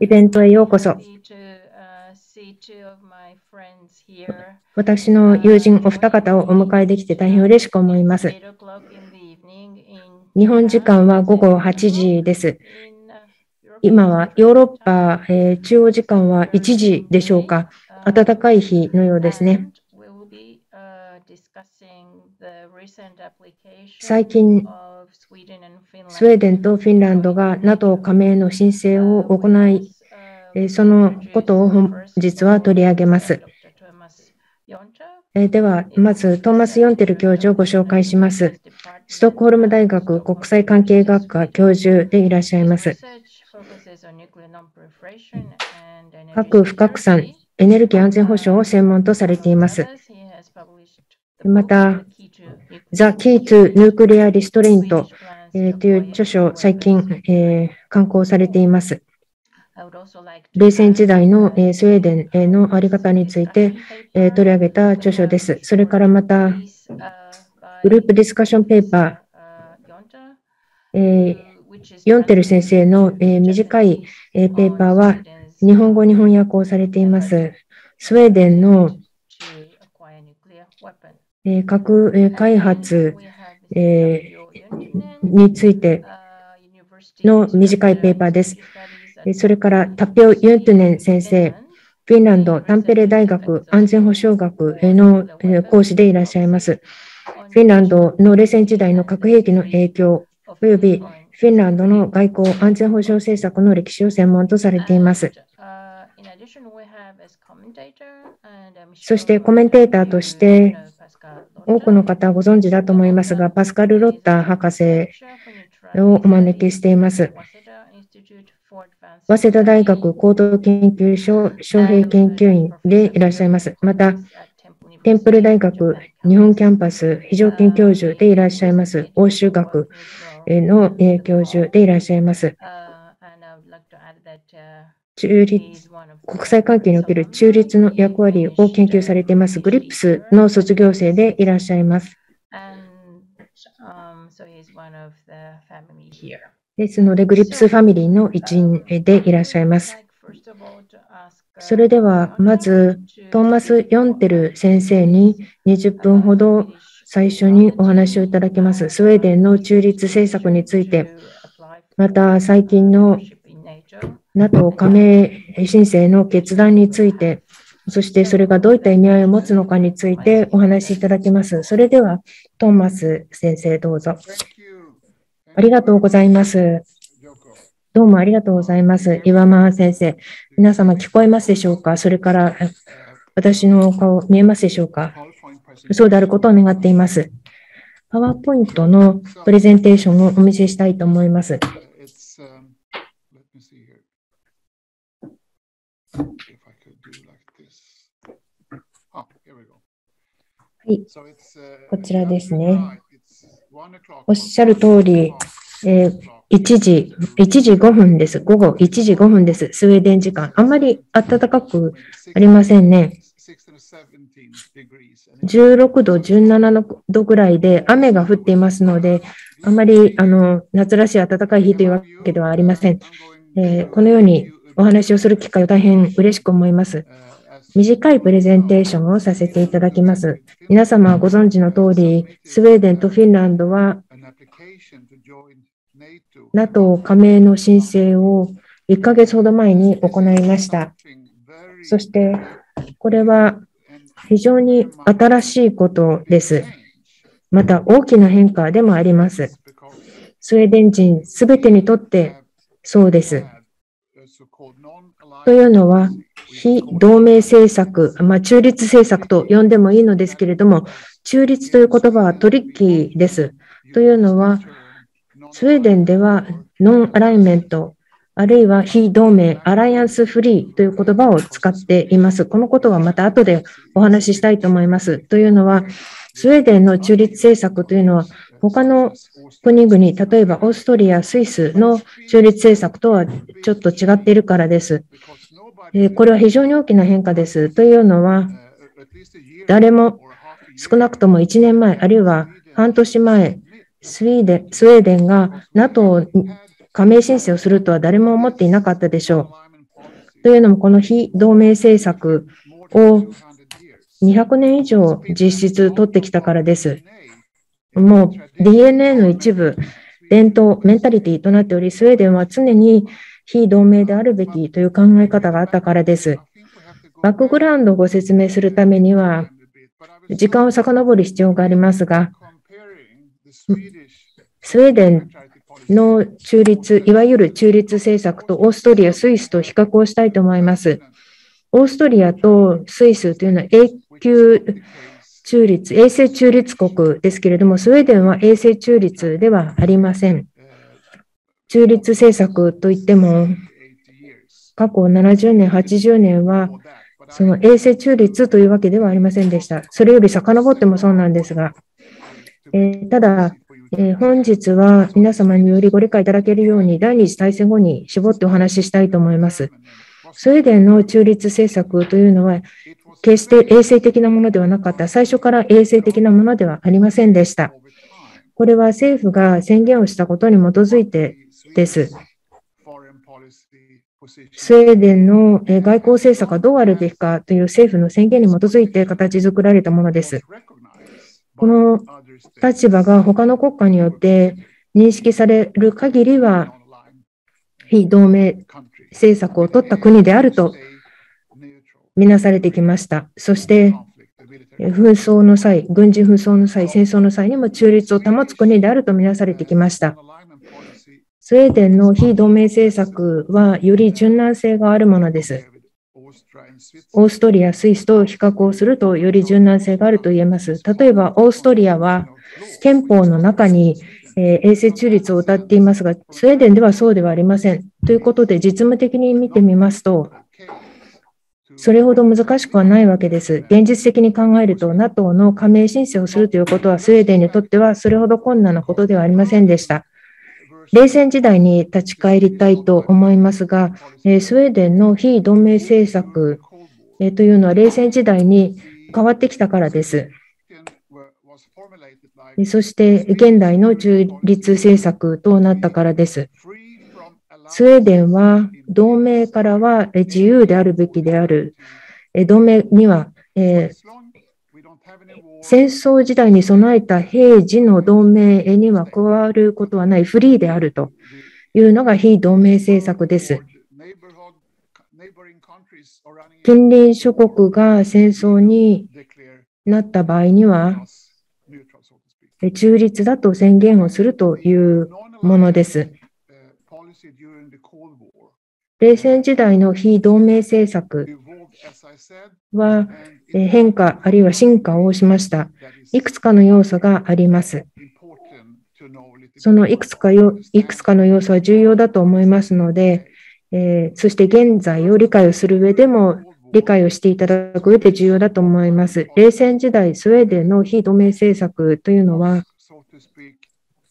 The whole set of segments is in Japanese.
イベントへようこそ。私の友人お二方をお迎えできて大変嬉しく思います。日本時間は午後8時です。今はヨーロッパ、えー、中央時間は1時でしょうか？暖かい日のようですね。最近、スウェーデンとフィンランドが NATO 加盟の申請を行い、そのことを本日は取り上げます。では、まず、トーマス・ヨンテル教授をご紹介します。ストックホルム大学国際関係学科教授でいらっしゃいます。核不拡散、エネルギー安全保障を専門とされています。また、The Key to Nuclear Restraint、という著書を最近、えー、刊行されています。冷戦時代の、スウェーデンのあり方について、取り上げた著書です。それからまた、グループディスカッションペーパー、ヨンテル先生の、短い、ペーパーは日本語に翻訳をされています。スウェーデンの、えー、核、えー、開発、えーについての短いペーパーです。それからタピオ・ユントゥネン先生、フィンランドタンペレ大学安全保障学の講師でいらっしゃいます。フィンランドの冷戦時代の核兵器の影響、およびフィンランドの外交安全保障政策の歴史を専門とされています。そしてコメンテーターとして、多くの方ご存知だと思いますが、パスカル・ロッター博士をお招きしています。早稲田大学高等研究所招聘研究員でいらっしゃいます。また、テンプル大学日本キャンパス非常勤教授でいらっしゃいます。欧州学の教授でいらっしゃいます。中立、国際関係における中立の役割を研究されています、グリップスの卒業生でいらっしゃいます。ですので、グリップスファミリーの一員でいらっしゃいます。それでは、まず、トーマス・ヨンテル先生に20分ほど最初にお話をいただきます。スウェーデンの中立政策について、また最近の NATO 加盟申請の決断について、そしてそれがどういった意味合いを持つのかについてお話しいただきます。それでは、トーマス先生、どうぞ。ありがとうございます。どうもありがとうございます。岩間先生。皆様聞こえますでしょうか？それから私の顔見えますでしょうか？そうであることを願っています。パワーポイントのプレゼンテーションをお見せしたいと思います。い、こちらですね。おっしゃる通り、えー、1時、1時5分です。午後1時5分です。スウェーデン時間。あんまり暖かくありませんね。16度、17度ぐらいで雨が降っていますので、あまりあの夏らしい暖かい日というわけではありません。えー、このようにお話をする機会を大変嬉しく思います。短いプレゼンテーションをさせていただきます。皆様ご存知の通り、スウェーデンとフィンランドは NATO 加盟の申請を1ヶ月ほど前に行いました。そして、これは非常に新しいことです。また大きな変化でもあります。スウェーデン人すべてにとってそうです。というのは、非同盟政策、まあ、中立政策と呼んでもいいのですけれども、中立という言葉はトリッキーです。というのは、スウェーデンではノンアライメント、あるいは非同盟、アライアンスフリーという言葉を使っています。このことはまた後でお話ししたいと思います。というのは、スウェーデンの中立政策というのは、他の国々、例えばオーストリア、スイスの中立政策とはちょっと違っているからです。これは非常に大きな変化です。というのは、誰も少なくとも1年前、あるいは半年前、スウェーデンスウェーデンが NATO 加盟申請をするとは誰も思っていなかったでしょう。というのも、この非同盟政策を200年以上実質取ってきたからです。もう DNA の一部、伝統、メンタリティとなっており、スウェーデンは常に非同盟であるべきという考え方があったからです。バックグラウンドをご説明するためには、時間を遡る必要がありますが、スウェーデンの中立、いわゆる中立政策とオーストリア、スイスと比較をしたいと思います。オーストリアとスイスというのは永久中立、永世中立国ですけれども、スウェーデンは永世中立ではありません。中立政策といっても、過去70年、80年は、その永世中立というわけではありませんでした。それより遡ってもそうなんですが、えー、ただ、えー、本日は皆様によりご理解いただけるように、第二次大戦後に絞ってお話ししたいと思います。スウェーデンの中立政策というのは、決して衛生的なものではなかった。最初から衛生的なものではありませんでした。これは政府が宣言をしたことに基づいてです。スウェーデンの外交政策がどうあるべきかという政府の宣言に基づいて形作られたものです。この立場が他の国家によって認識される限りは、非同盟政策を取った国であるとみなされてきました。そして、紛争の際、軍事紛争の際、戦争の際にも中立を保つ国であるとみなされてきました。スウェーデンの非同盟政策はより柔軟性があるものです。オーストリア、スイスと比較をするとより柔軟性があると言えます。例えば、オーストリアは憲法の中に、衛生中立を謳っていますが、スウェーデンではそうではありません。ということで、実務的に見てみますと、それほど難しくはないわけです。現実的に考えると、NATO の加盟申請をするということは、スウェーデンにとってはそれほど困難なことではありませんでした。冷戦時代に立ち返りたいと思いますが、スウェーデンの非同盟政策、というのは冷戦時代に変わってきたからです。そして現代の中立政策となったからです。スウェーデンは同盟からは自由であるべきである。同盟には、え、戦争時代に備えた平時の同盟には加わることはないフリーであるというのが非同盟政策です。近隣諸国が戦争になった場合には、中立だと宣言をするというものです。冷戦時代の非同盟政策は変化あるいは進化をしました。いくつかの要素があります。そのいくつかよいくつかの要素は重要だと思いますので、えー、そして現在を理解をする上でも理解をしていただく上で重要だと思います。冷戦時代、スウェーデンの非同盟政策というのは、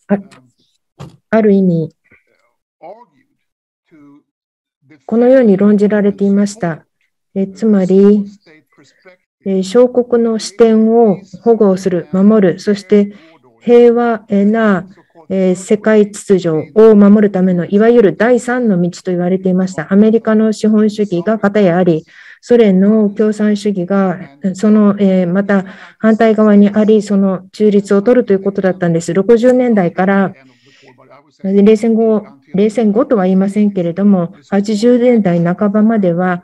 あある意味、このように論じられていました。えつまり、え小国の視点を保護する、守る、そして平和なえ世界秩序を守るためのいわゆる第三の道と言われていました。アメリカの資本主義が片やあり、ソ連の共産主義が、その、え、また反対側にあり、その中立を取るということだったんです。60年代から冷戦後、冷戦後とは言いませんけれども、80年代半ばまでは、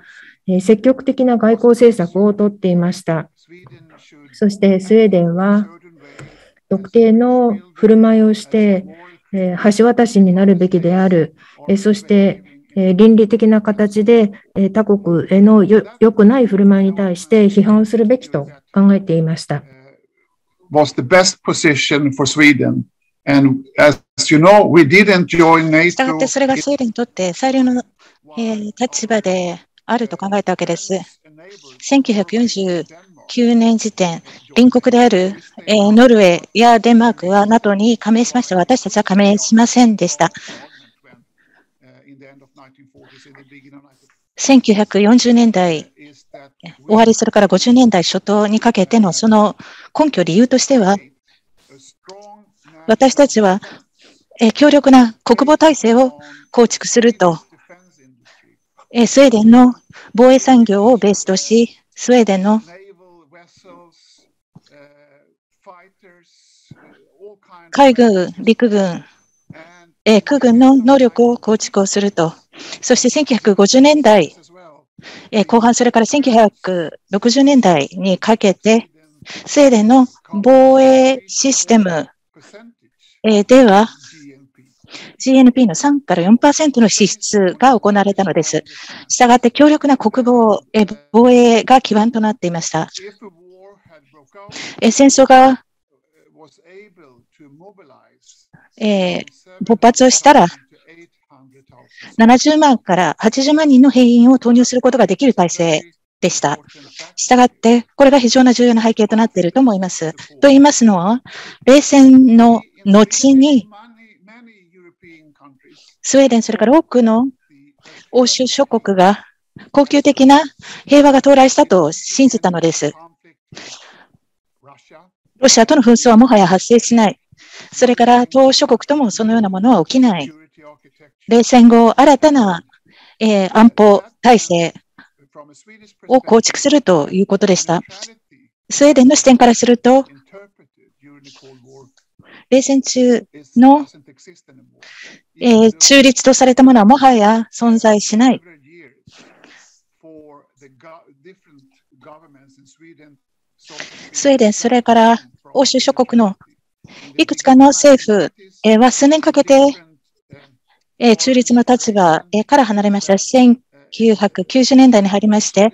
積極的な外交政策をとっていました。そしてスウェーデンは特定の振る舞いをして、橋渡しになるべきである。そして倫理的な形で、他国へのよ良くない振る舞いに対して批判をするべきと考えていました。したがってそれがスウェーデンにとって最良の、立場であると考えたわけです。1949年時点、隣国である、ノルウェーやデンマークは NATO に加盟しましたが、私たちは加盟しませんでした。1940年代終わり、それから50年代初頭にかけてのその根拠、理由としては、私たちは強力な国防体制を構築すると、スウェーデンの防衛産業をベースとし、スウェーデンの海軍、陸軍、空軍の能力を構築をすると、そして1950年代後半、それから1960年代にかけて、スウェーデンの防衛システムでは、GNP の3から4%の支出が行われたのです。したがって強力な国防、防衛が基盤となっていました。戦争が、えー、勃発をしたら、70万から80万人の兵員を投入することができる体制でした。したがって、これが非常な重要な背景となっていると思います。と言いますのは、冷戦の後に、スウェーデン、それから多くの欧州諸国が恒久的な平和が到来したと信じたのです。ロシアとの紛争はもはや発生しない。それから東欧諸国ともそのようなものは起きない。冷戦後、新たな、えー、安保体制を構築するということでした。スウェーデンの視点からすると、冷戦中の、えー、中立とされたものはもはや存在しない。スウェーデン、それから欧州諸国のいくつかの政府は数年かけて中立の立場、から離れました。1990年代に入りまして、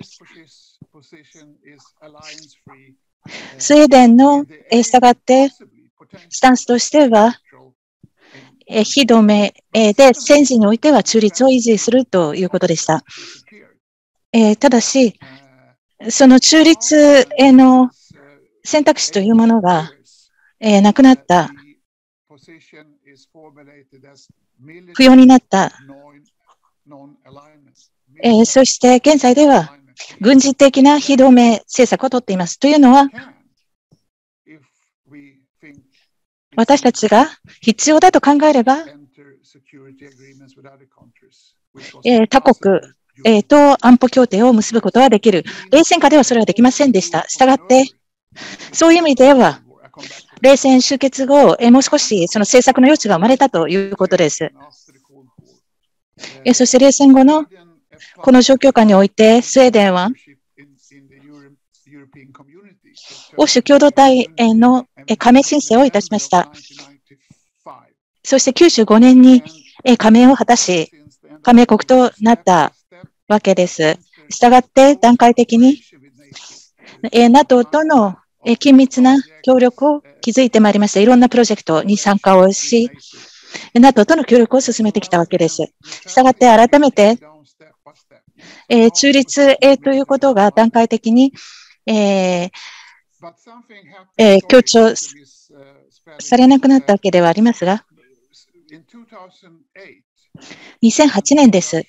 スウェーデンの、え従って、スタンスとしては、非同盟、で戦時においては中立を維持するということでした。ただし、その中立への選択肢というものが、なくなった不要になった。そして現在では軍事的な非同盟政策をとっています。というのは、私たちが必要だと考えれば、えー、他国、えー、と安保協定を結ぶことはできる。冷戦下ではそれはできませんでした。したがって、そういう意味では、冷戦終結後、えもう少しその政策の余地が生まれたということです。えそして冷戦後のこの状況下において、スウェーデンは欧州共同体への加盟申請をいたしました。そして95年に加盟を果たし、加盟国となったわけです。したがって段階的に NATO との緊密な協力を築いてまいりました。いろんなプロジェクトに参加をし、NATO との協力を進めてきたわけです。したがって改めて、え、中立、え、ということが段階的に、えーえー、強調されなくなったわけではありますが、2008年です。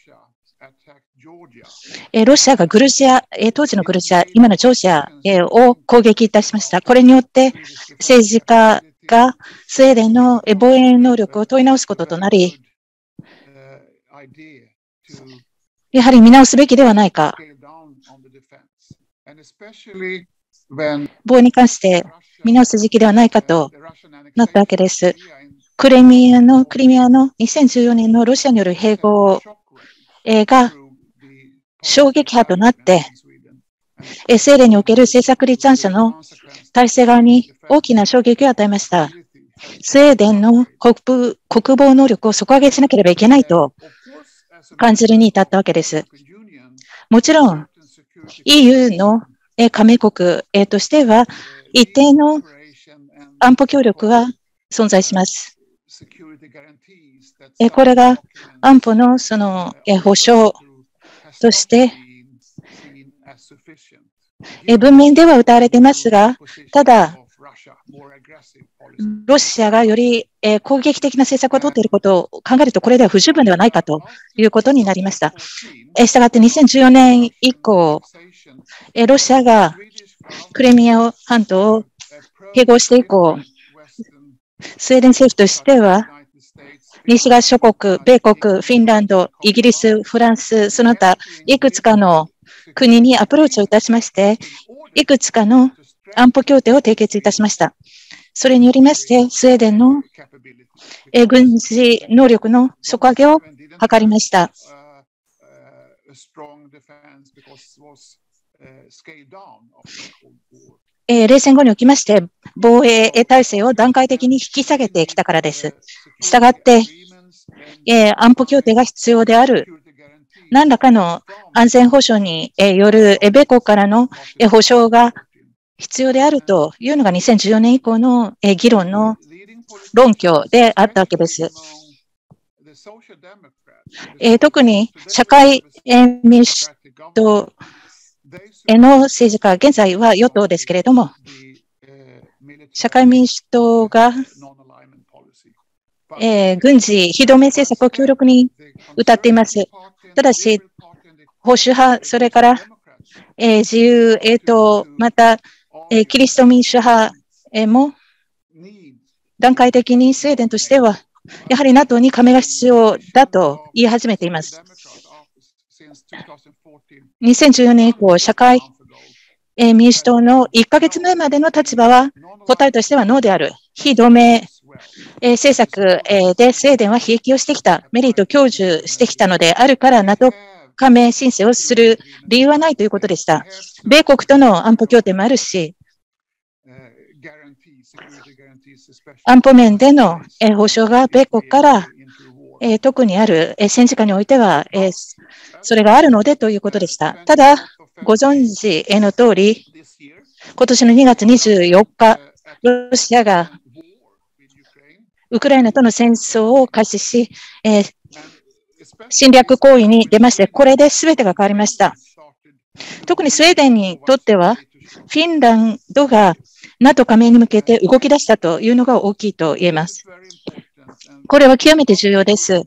ロシアがグルジア、当時のグルジア、今のジョージアを攻撃いたしました。これによって政治家がスウェーデンの防衛能力を問い直すこととなり、やはり見直すべきではないか。防に関して見直す時期ではないかとなったわけです。クリミアのクリミアの2014年のロシアによる併合が衝撃波となって、スウェーデンにおける政策立案者の体制側に大きな衝撃を与えました。スウェーデンの国国防能力を底上げしなければいけないと感じるに至ったわけです。もちろん、EU の加盟国としては、一定の安保協力は存在します。これが安保のその保障として、文面では歌われていますが、ただ、ロシアがより攻撃的な政策を取っていることを考えると、これでは不十分ではないかということになりました。したがって2014年以降、ロシアがクレミア半島を併合して以降、スウェーデン政府としては、西側諸国、米国、フィンランド、イギリス、フランス、その他、いくつかの国にアプローチをいたしまして、いくつかの安保協定を締結いたしました。それによりまして、スウェーデンの軍事能力の底上げを図りました。冷戦後におきまして、防衛体制を段階的に引き下げてきたからです。したがって、安保協定が必要である何らかの安全保障による米国からの保障が必要であるというのが2014年以降の議論の論拠であったわけです。特に社会民主党の政治家、現在は与党ですけれども、社会民主党が、えー、軍事非同盟政策を強力に歌っています。ただし、保守派、それから、えー、自由、えーと、また、えー、キリスト民主派、も段階的にスウェーデンとしては、やはり NATO に加盟が必要だと言い始めています。2014年以降、社会民主党の1ヶ月前までの立場は、答えとしてはノーである。非同盟政策でスウェーデンは悲劇をしてきた、メリットを享受してきたのであるから、NATO 加盟申請をする理由はないということでした。米国との安保協定もあるし、安保面での保障が米国から特にある戦時下においては、それがあるのでということでした。ただ、ご存知の通り、今年の2月24日、ロシアがウクライナとの戦争を開始し、えー、侵略行為に出まして、これで全てが変わりました。特にスウェーデンにとっては、フィンランドが NATO 加盟に向けて動き出したというのが大きいと言えます。これは極めて重要です。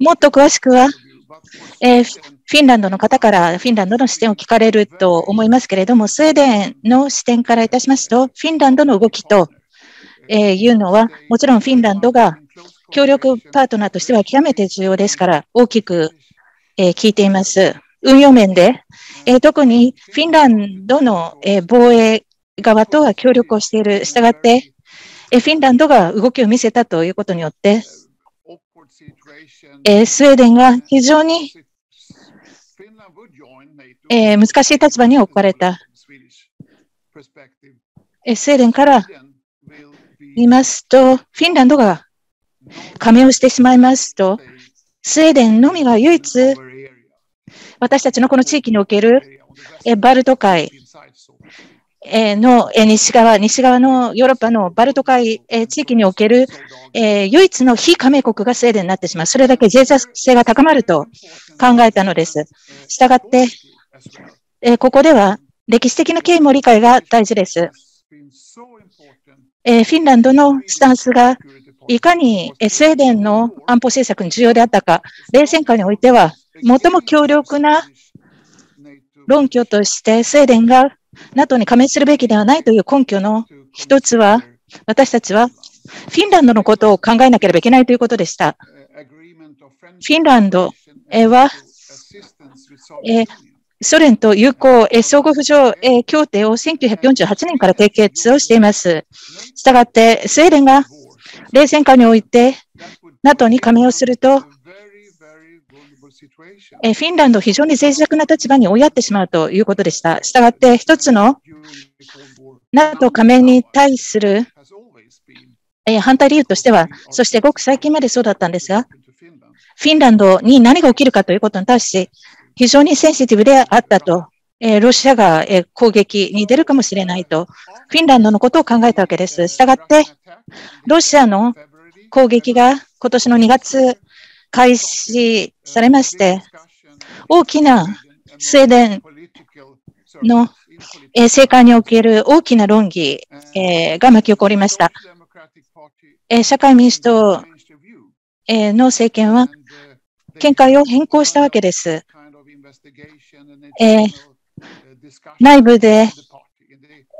もっと詳しくは、えー、フィンランドの方からフィンランドの視点を聞かれると思いますけれども、スウェーデンの視点からいたしますと、フィンランドの動きとえいうのは、もちろんフィンランドが協力パートナーとしては極めて重要ですから、大きく、え聞いています。運用面で、え特にフィンランドの、え防衛側とは協力をしている。したがって、えフィンランドが動きを見せたということによって、えスウェーデンが非常に、え難しい立場に置かれた。えスウェーデンからいますと、フィンランドが加盟をしてしまいますと、スウェーデンのみが唯一、私たちのこの地域におけるバルト海の西側、西側のヨーロッパのバルト海地域における唯一の非加盟国がスウェーデンになってしまう。それだけ脆弱性が高まると考えたのです。したがって、ここでは歴史的な経緯も理解が大事です。フィンランドのスタンスがいかにスウェーデンの安保政策に重要であったか、冷戦下においては最も強力な論拠としてスウェーデンが NATO に加盟するべきではないという根拠の一つは、私たちはフィンランドのことを考えなければいけないということでした。フィンランドは、えソ連と友好、相互扶助協定を1948年から締結をしています。したがって、スウェーデンが冷戦下において NATO に加盟をすると、フィンランドを非常に脆弱な立場に追いやってしまうということでした。したがって、一つの NATO 加盟に対する反対理由としては、そしてごく最近までそうだったんですが、フィンランドに何が起きるかということに対して、非常にセンシティブであったと、えロシアが、え攻撃に出るかもしれないと、フィンランドのことを考えたわけです。したがって、ロシアの攻撃が今年の2月開始されまして、大きなスウェーデンの政界における大きな論議が巻き起こりました。社会民主党の政権は見解を変更したわけです。内部で、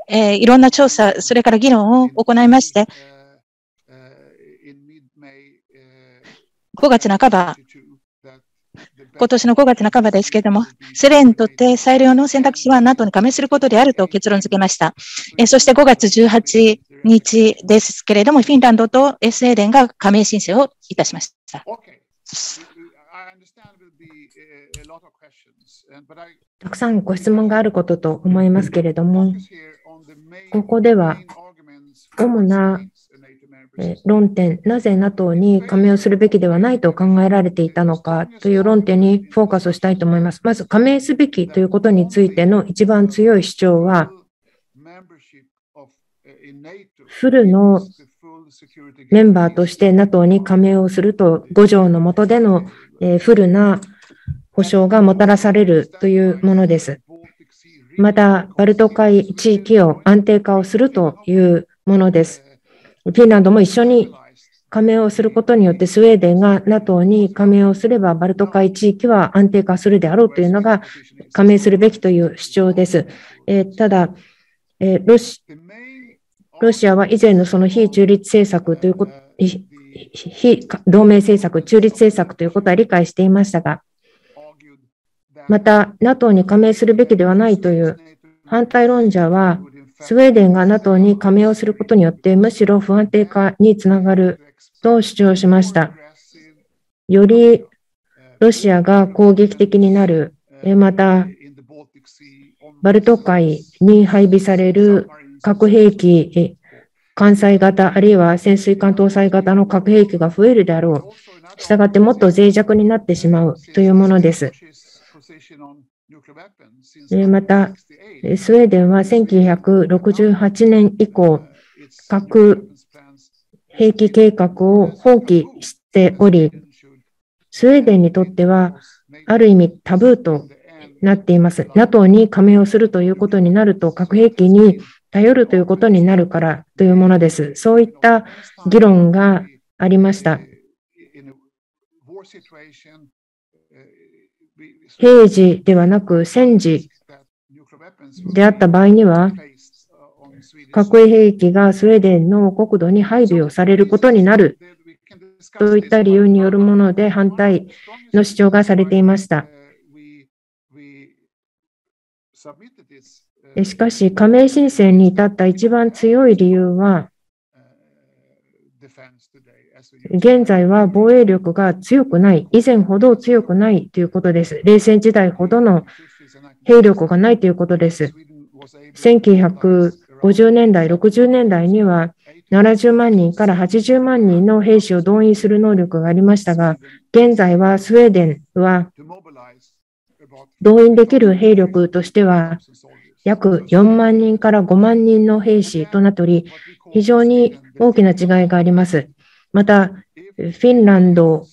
いろんな調査、それから議論を行いまして、5月半ば、今年の5月半ばですけれども、スウェーデンにとって最良の選択肢は NATO に加盟することであると結論付けました。そして5月18日ですけれども、フィンランドとスウェーデンが加盟申請をいたしました。たくさんご質問があることと思いますけれども、ここでは主な論点、なぜ NATO に加盟をするべきではないと考えられていたのかという論点にフォーカスをしたいと思います。まず、加盟すべきということについての一番強い主張は、フルのメンバーとして NATO に加盟をすると5条の下でのフルな保障がもたらされるというものです。また、バルト海地域を安定化をするというものです。フィンランドも一緒に加盟をすることによってスウェーデンが NATO に加盟をすればバルト海地域は安定化するであろうというのが加盟するべきという主張です。えー、ただ、えー、ロシ、ロシアは以前のその非中立政策ということ、非同盟政策、中立政策ということは理解していましたが、また NATO に加盟するべきではないという反対論者は、スウェーデンが NATO に加盟をすることによって、むしろ不安定化につながると主張しました。よりロシアが攻撃的になる、また、バルト海に配備される核兵器、艦載型、あるいは潜水艦搭載型の核兵器が増えるであろう。したがってもっと脆弱になってしまうというものです。また、スウェーデンは1968年以降、核兵器計画を放棄しており、スウェーデンにとっては、ある意味タブーとなっています。NATO に加盟をするということになると、核兵器に頼るということになるからというものです。そういった議論がありました。平時ではなく戦時であった場合には、核兵器がスウェーデンの国土に配備をされることになるといった理由によるもので反対の主張がされていました。しかし、加盟申請に至った一番強い理由は、現在は防衛力が強くない、以前ほど強くないということです。冷戦時代ほどの兵力がないということです。1950年代、60年代には70万人から80万人の兵士を動員する能力がありましたが、現在はスウェーデンは動員できる兵力としては約4万人から5万人の兵士となっており、非常に大きな違いがあります。また、フィンランド、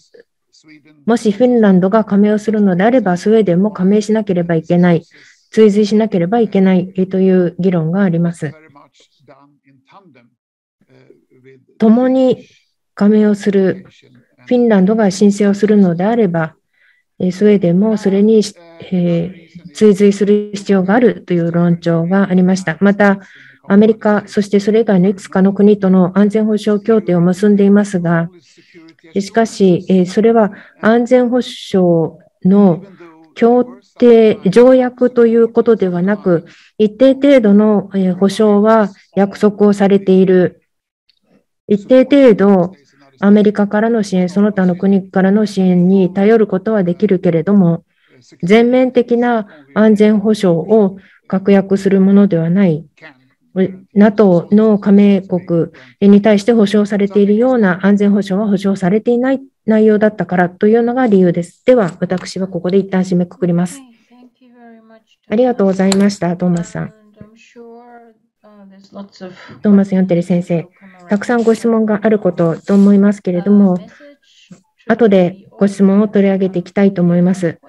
もしフィンランドが加盟をするのであれば、スウェーデンも加盟しなければいけない、追随しなければいけないという議論があります。共に加盟をする、フィンランドが申請をするのであれば、スウェーデンもそれに、え、追随する必要があるという論調がありました。また、アメリカ、そしてそれ以外のいくつかの国との安全保障協定を結んでいますが、しかし、それは安全保障の協定、条約ということではなく、一定程度の保障は約束をされている。一定程度、アメリカからの支援、その他の国からの支援に頼ることはできるけれども、全面的な安全保障を確約するものではない。NATO の加盟国に対して保障されているような安全保障は保障されていない内容だったからというのが理由です。では、私はここで一旦締めくくります。ありがとうございました、トーマスさん。トーマス・ヨンテル先生、たくさんご質問があることと思いますけれども、後でご質問を取り上げていきたいと思います。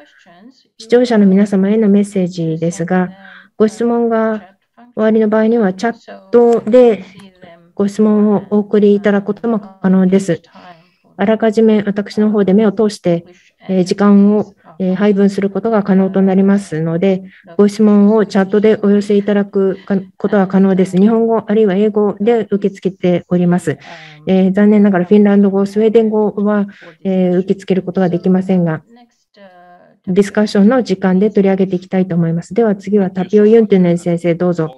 視聴者の皆様へのメッセージですが、ご質問が終わりの場合にはチャットでご質問をお送りいただくことも可能です。あらかじめ私の方で目を通して、時間を配分することが可能となりますので、ご質問をチャットでお寄せいただくことは可能です。日本語あるいは英語で受け付けております。えー、残念ながらフィンランド語、スウェーデン語は、えー、受け付けることができませんが、ディスカッションの時間で取り上げていきたいと思います。では次はタピオ・ユンテネン先生、どうぞ。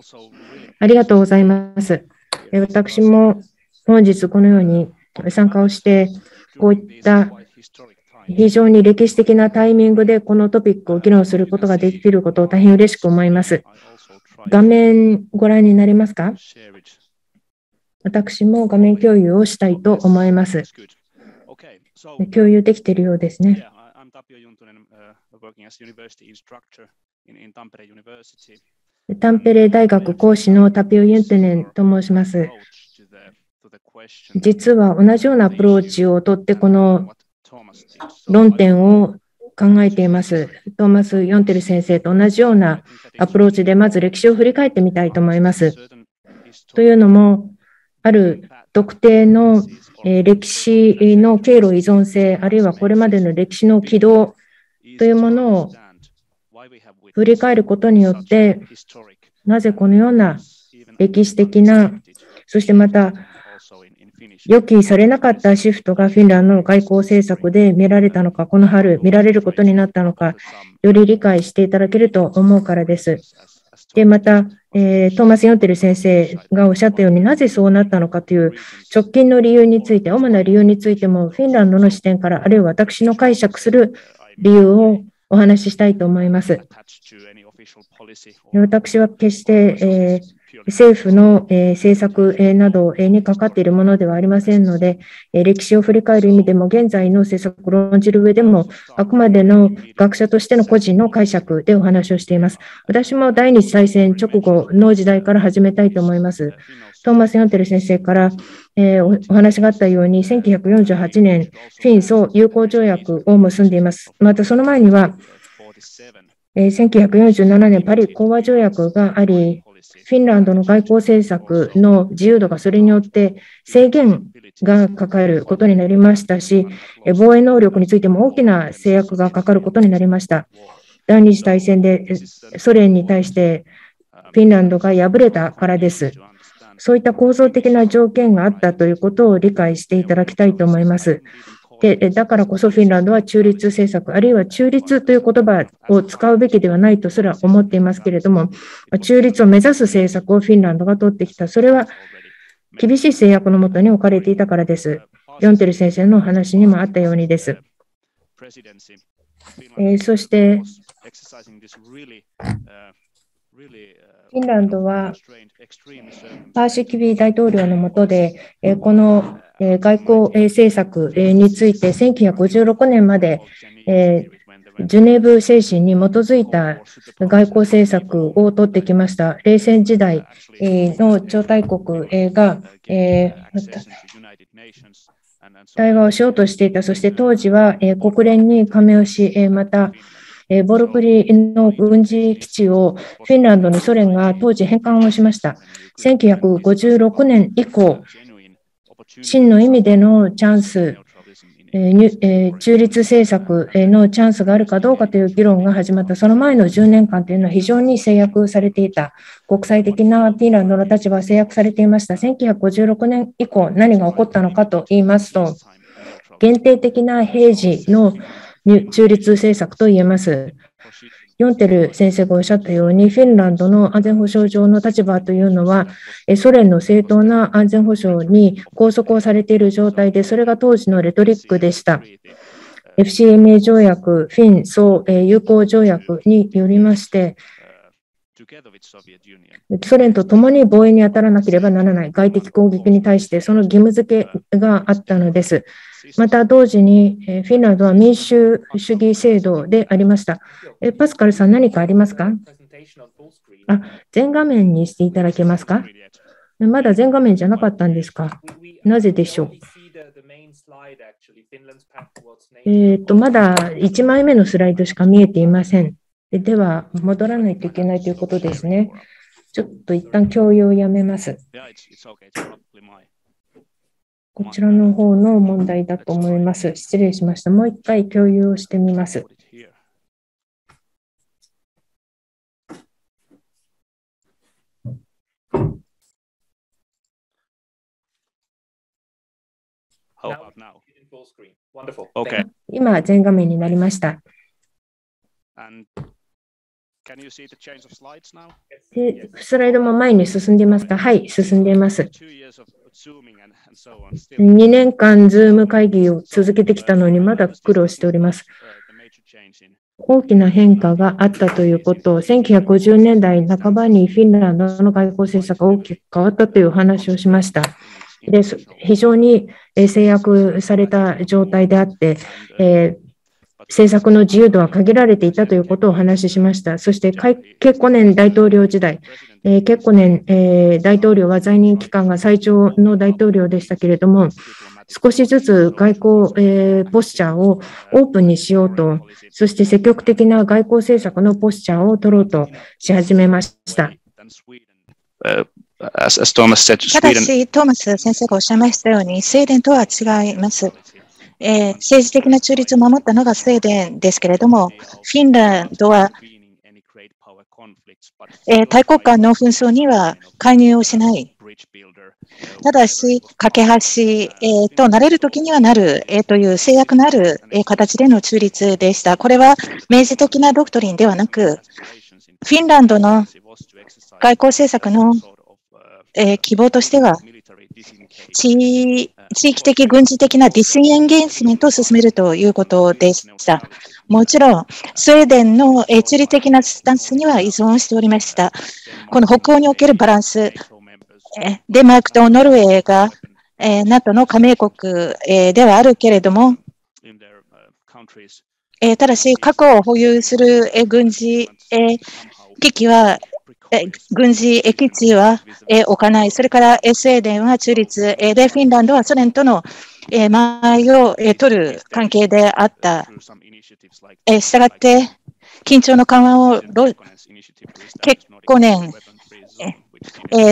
ありがとうございます。私も本日このように参加をして、こういった非常に歴史的なタイミングでこのトピックを議論することができることを大変嬉しく思います。画面ご覧になりますか？私も画面共有をしたいと思います。共有できているようですね。タンペレ大学講師のタピオ・ユンテネンと申します。実は同じようなアプローチをとって、この論点を考えています。トーマス・ヨンテル先生と同じようなアプローチで、まず歴史を振り返ってみたいと思います。というのも、ある特定の歴史の経路依存性、あるいはこれまでの歴史の軌道というものを振り返ることによって、なぜこのような歴史的な、そしてまた予期されなかったシフトがフィンランドの外交政策で見られたのか、この春見られることになったのか、より理解していただけると思うからです。で、また、えー、トーマス・ヨンテル先生がおっしゃったようになぜそうなったのかという直近の理由について、主な理由についても、フィンランドの視点から、あるいは私の解釈する理由をお話ししたいと思います。私は決して、えー政府の政策などにかかっているものではありませんので、歴史を振り返る意味でも、現在の政策を論じる上でも、あくまでの学者としての個人の解釈でお話をしています。私も第二次大戦直後の時代から始めたいと思います。トーマス・ヨンテル先生から、えー、お話があったように、1948年、フィン総友好条約を結んでいます。またその前には、えー、1947年パリ講和条約があり、フィンランドの外交政策の自由度がそれによって制限がかかることになりましたし、防衛能力についても大きな制約がかかることになりました。第二次大戦でソ連に対してフィンランドが敗れたからです。そういった構造的な条件があったということを理解していただきたいと思います。でだからこそフィンランドは中立政策、あるいは中立という言葉を使うべきではないとすら思っていますけれども、中立を目指す政策をフィンランドが取ってきた。それは厳しい制約のもとに置かれていたからです。ヨンテル先生の話にもあったようにです。えー、そして、フィンランドはパーシキビ大統領の下で、この外交政策について1956年までジュネーブ精神に基づいた外交政策を取ってきました。冷戦時代の超大国が対話をしようとしていた。そして当時は国連に加盟し、またボルプリの軍事基地をフィンランドにソ連が当時返還をしました。1956年以降、真の意味でのチャンス、中立政策のチャンスがあるかどうかという議論が始まった、その前の10年間というのは非常に制約されていた、国際的なフィンランドの立場は制約されていました。1956年以降、何が起こったのかと言いますと、限定的な平時の中立政策と言えます。ヨンテル先生がおっしゃったように、フィンランドの安全保障上の立場というのは、ソ連の正当な安全保障に拘束をされている状態で、それが当時のレトリックでした。FCMA 条約、フィン総友好条約によりまして、ソ連と共に防衛に当たらなければならない外的攻撃に対してその義務付けがあったのです。また同時にフィンランドは民主主義制度でありました。パスカルさん何かありますかあ、全画面にしていただけますかまだ全画面じゃなかったんですかなぜでしょうえっ、と、まだ1枚目のスライドしか見えていません。では、戻らないといけないということですね。ちょっと一旦共有をやめます。こちらの方の問題だと思います。失礼しました。もう一回共有をしてみます。今、全画面になりました。でスライドも前に進んでいますか？はい、進んでいます。2 年間、ズーム会議を続けてきたのに、まだ苦労しております。大きな変化があったということを、1950年代半ばにフィンランドの外交政策が大きく変わったという話をしました。で非常に制約された状態であって、えー政策の自由度は限られていたということをお話ししました。そして、結構年大統領時代、えー、結構年、えー、大統領は在任期間が最長の大統領でしたけれども、少しずつ外交、えー、ポスチャーをオープンにしようと、そして積極的な外交政策のポスチャーを取ろうとし始めました。ただし、トーマス先生がおっしゃいましたように、スウェーデンとは違います。えー、政治的な中立を守ったのがスウェーデンですけれども、フィンランドは、えー、大国間の紛争には介入をしない。ただし、架け橋、えー、となれるときにはなる、えー、という制約のある、えー、形での中立でした。これは明示的なドクトリンではなく、フィンランドの外交政策の、えー、希望としては、地地域的軍事的なディスイエンゲージメントを進めるということでした。もちろん、スウェーデンの地理的なスタンスには依存しておりました。この北欧におけるバランス、デンマークとノルウェーが NATO の加盟国ではあるけれども、ただし、核を保有する軍事機器は軍事基地は置かない。それからスウェーデンは中立で、フィンランドはソ連との間合いを取る関係であった。したがって、緊張の緩和を結構年、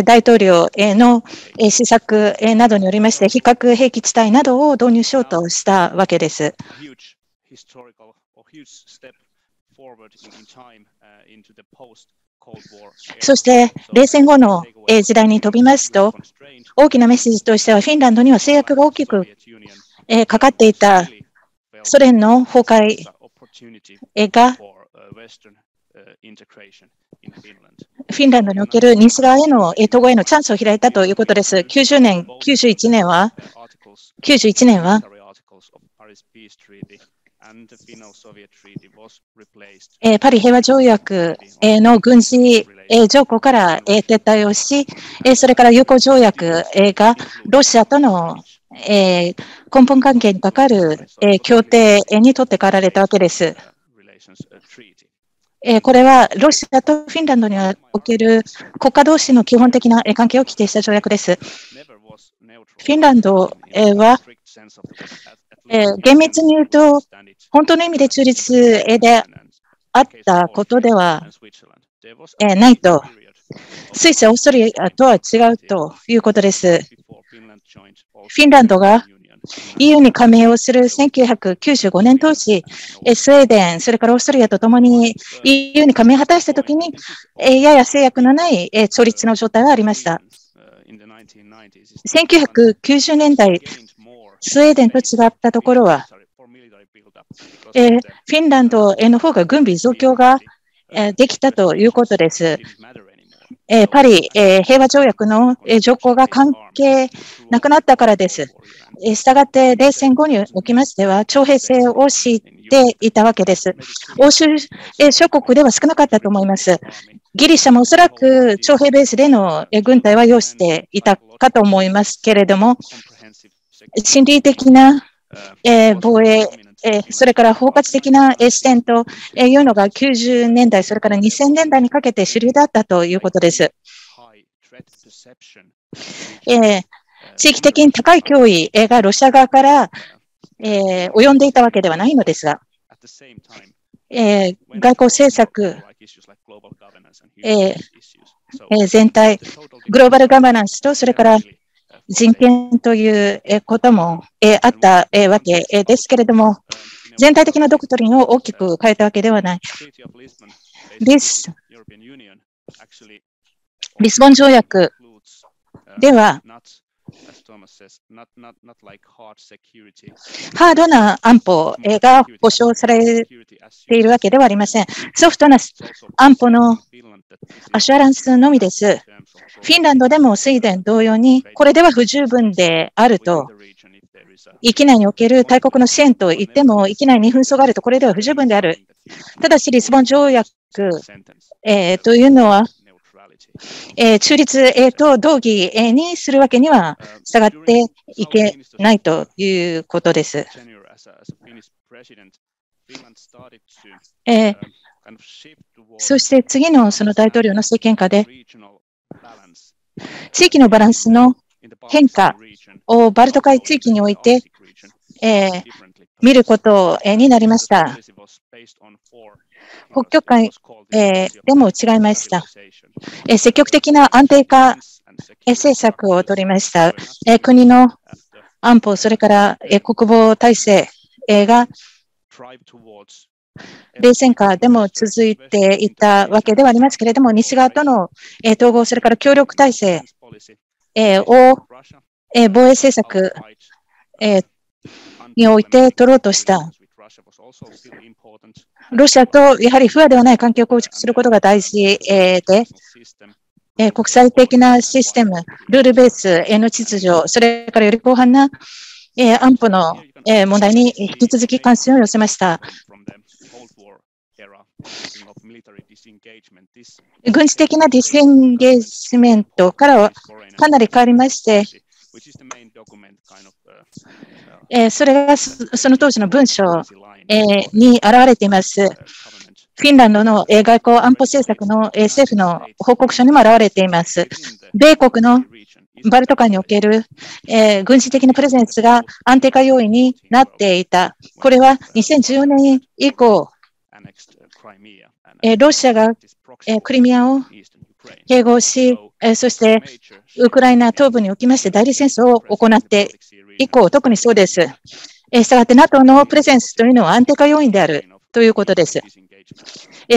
大統領の施策などによりまして、非核兵器地帯などを導入しようとしたわけです。そして、冷戦後の時代に飛びますと、大きなメッセージとしては、フィンランドには制約が大きくかかっていたソ連の崩壊が、フィンランドにおける西側への統合へのチャンスを開いたということです。90年、91年は、91年は、パリ平和条約の軍事条項から撤退をし、それから友好条約がロシアとの根本関係にかかる協定に取って代わられたわけです。これはロシアとフィンランドにおける国家同士の基本的な関係を規定した条約です。フィンランドはえー、厳密に言うと、本当の意味で中立であったことでは、ないと。スイス、オーストリアとは違うということです。フィンランドが EU に加盟をする1995年当時、スウェーデン、それからオーストリアとともに EU に加盟を果たしたときに、やや制約のない調律の状態はありました。1990年代、スウェーデンと違ったところは、えー、フィンランドへの方が軍備増強が、えー、できたということです。えー、パリ、えー、平和条約の、えー、条項が関係なくなったからです。したがって、冷戦後におきましては、徴兵制を敷いていたわけです。欧州諸国では少なかったと思います。ギリシャもおそらく徴兵ベースでの軍隊は要していたかと思いますけれども、心理的な、えー、防衛、えー、それから包括的な視点というのが90年代、それから2000年代にかけて主流だったということです。えー、地域的に高い脅威がロシア側から、えー、及んでいたわけではないのですが、えー、外交政策、えー、全体、グローバルガバナンスと、それから人権ということもあったわけですけれども、全体的なドクトリンを大きく変えたわけではない。リスリスボン条約では、ハードな安保が保障されているわけではありません。ソフトな安保のアシュアランスのみです。フィンランドでもスイーデン同様に、これでは不十分であると、域内における大国の支援と言っても、域内に紛争があると、これでは不十分である。ただし、リスボン条約、えー、というのは、えー、中立、えー、と同義、えー、にするわけには従っていけないということです。えー、そして次のその大統領の政権下で、地域のバランスの変化をバルト海地域において、えー、見ることになりました。北極海、えー、でも違いました。えー、積極的な安定化、え政策を取りました。え国の安保、それから、え国防体制、えが冷戦下でも続いていたわけではありますけれども、西側との、え統合、それから協力体制、えを、え防衛政策、えにおいて取ろうとしたロシアとやはり不和ではない関係を構築することが大事で、国際的なシステム、ルールベースへの秩序、それからより広範な安保の問題に引き続き関心を寄せました。軍事的なディスエンゲージメントからはかなり変わりまして、えそれがその当時の文章えに現れています。フィンランドの外交安保政策の政府の報告書にも現れています。米国のバルト海における、え軍事的なプレゼンスが安定化要因になっていた。これは2014年以降、えロシアが、えクリミアを併合し、えそしてウクライナ東部におきまして代理戦争を行って以降、特にそうです。えしたがって NATO のプレゼンスというのは安定化要因であるということです。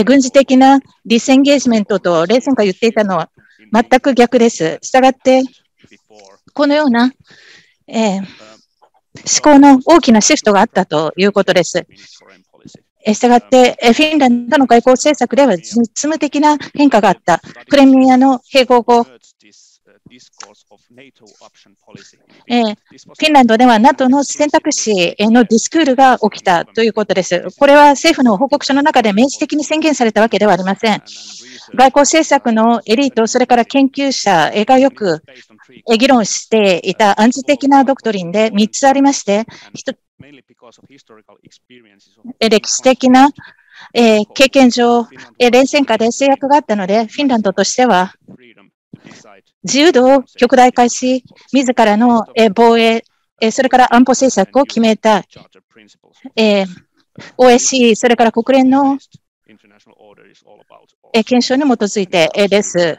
軍事的なディスエンゲージメントと冷戦下言っていたのは全く逆です。したがって、このような、えー、思考の大きなシフトがあったということです。したがって、フィンランドの外交政策では実務的な変化があった。クレミアの併合後、えー、フィンランドでは NATO の選択肢のディスクールが起きたということです。これは政府の報告書の中で明示的に宣言されたわけではありません。外交政策のエリート、それから研究者がよく議論していた暗示的なドクトリンで3つありまして、歴史的な経験上、冷戦下で制約があったので、フィンランドとしては、自由度を極大化し、自らの防衛、それから安保政策を決めた、OSC、それから国連の検証に基づいてです。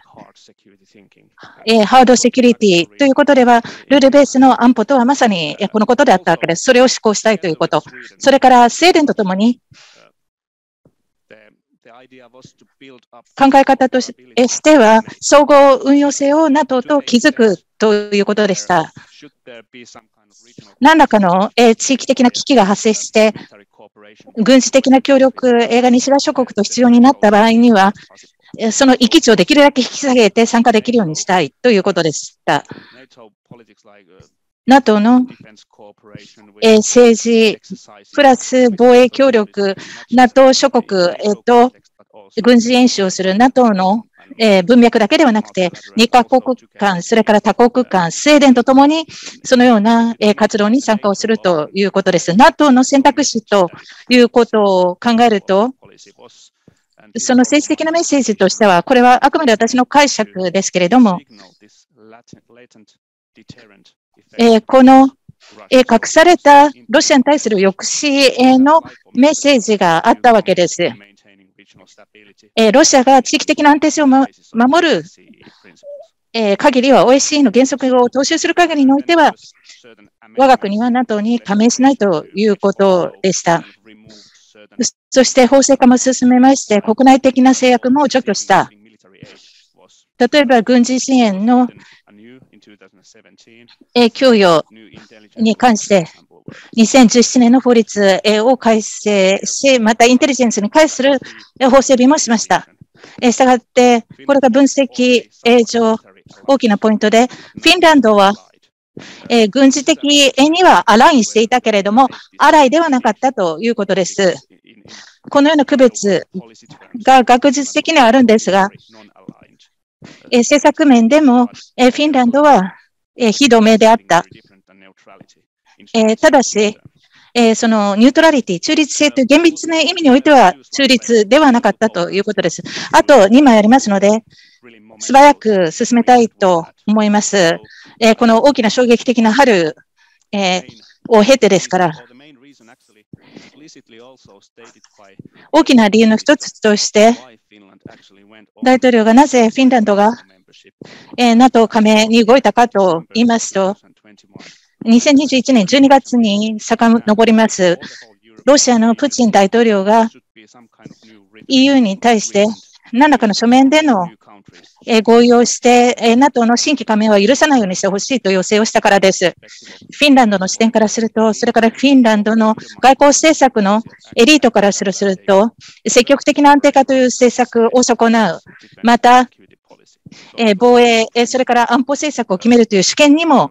ハードセキュリティということでは、ルールベースの安保とはまさにこのことであったわけです。それを施行したいということ。それから、スウェーデンとともに、考え方としては、総合運用性を NATO と築くということでした。何らかの地域的な危機が発生して、軍事的な協力が西側諸国と必要になった場合には、その域値をできるだけ引き下げて参加できるようにしたいということでした。NATO の政治、プラス防衛協力、NATO 諸国と軍事演習をする NATO の文脈だけではなくて、2カ国間、それから多国間、スウェーデンとともに、そのような活動に参加をするということです。NATO の選択肢ということを考えると、その政治的なメッセージとしては、これはあくまで私の解釈ですけれども、えこの隠されたロシアに対する抑止のメッセージがあったわけです。ロシアが地域的な安定性を守るえー、限りは OSCE の原則を踏襲する限りにおいては、我が国は NATO に加盟しないということでした。そして法制化も進めまして、国内的な制約も除去した。例えば軍事支援の供与に関して、2017年の法律を改正し、またインテリジェンスに関する法整備もしました。したがって、これが分析上大きなポイントで、フィンランドはえ軍事的にはアラインしていたけれども、アライではなかったということです。このような区別が学術的にはあるんですが、え政策面でも、えフィンランドは、え非同盟であった。えただし、えそのニュートラリティ、中立性という厳密な意味においては中立ではなかったということです。あと2枚ありますので、素早く進めたいと思います。えこの大きな衝撃的な春、えを経てですから、大きな理由の一つとして、大統領がなぜフィンランドが、え NATO 加盟に動いたかと言いますと、2021年12月に遡ります、ロシアのプーチン大統領が EU に対して何らかの書面での合意をして、NATO の新規加盟は許さないようにしてほしいと要請をしたからです。フィンランドの視点からすると、それからフィンランドの外交政策のエリートからすると、積極的な安定化という政策を損なう。また、防衛、それから安保政策を決めるという主権にも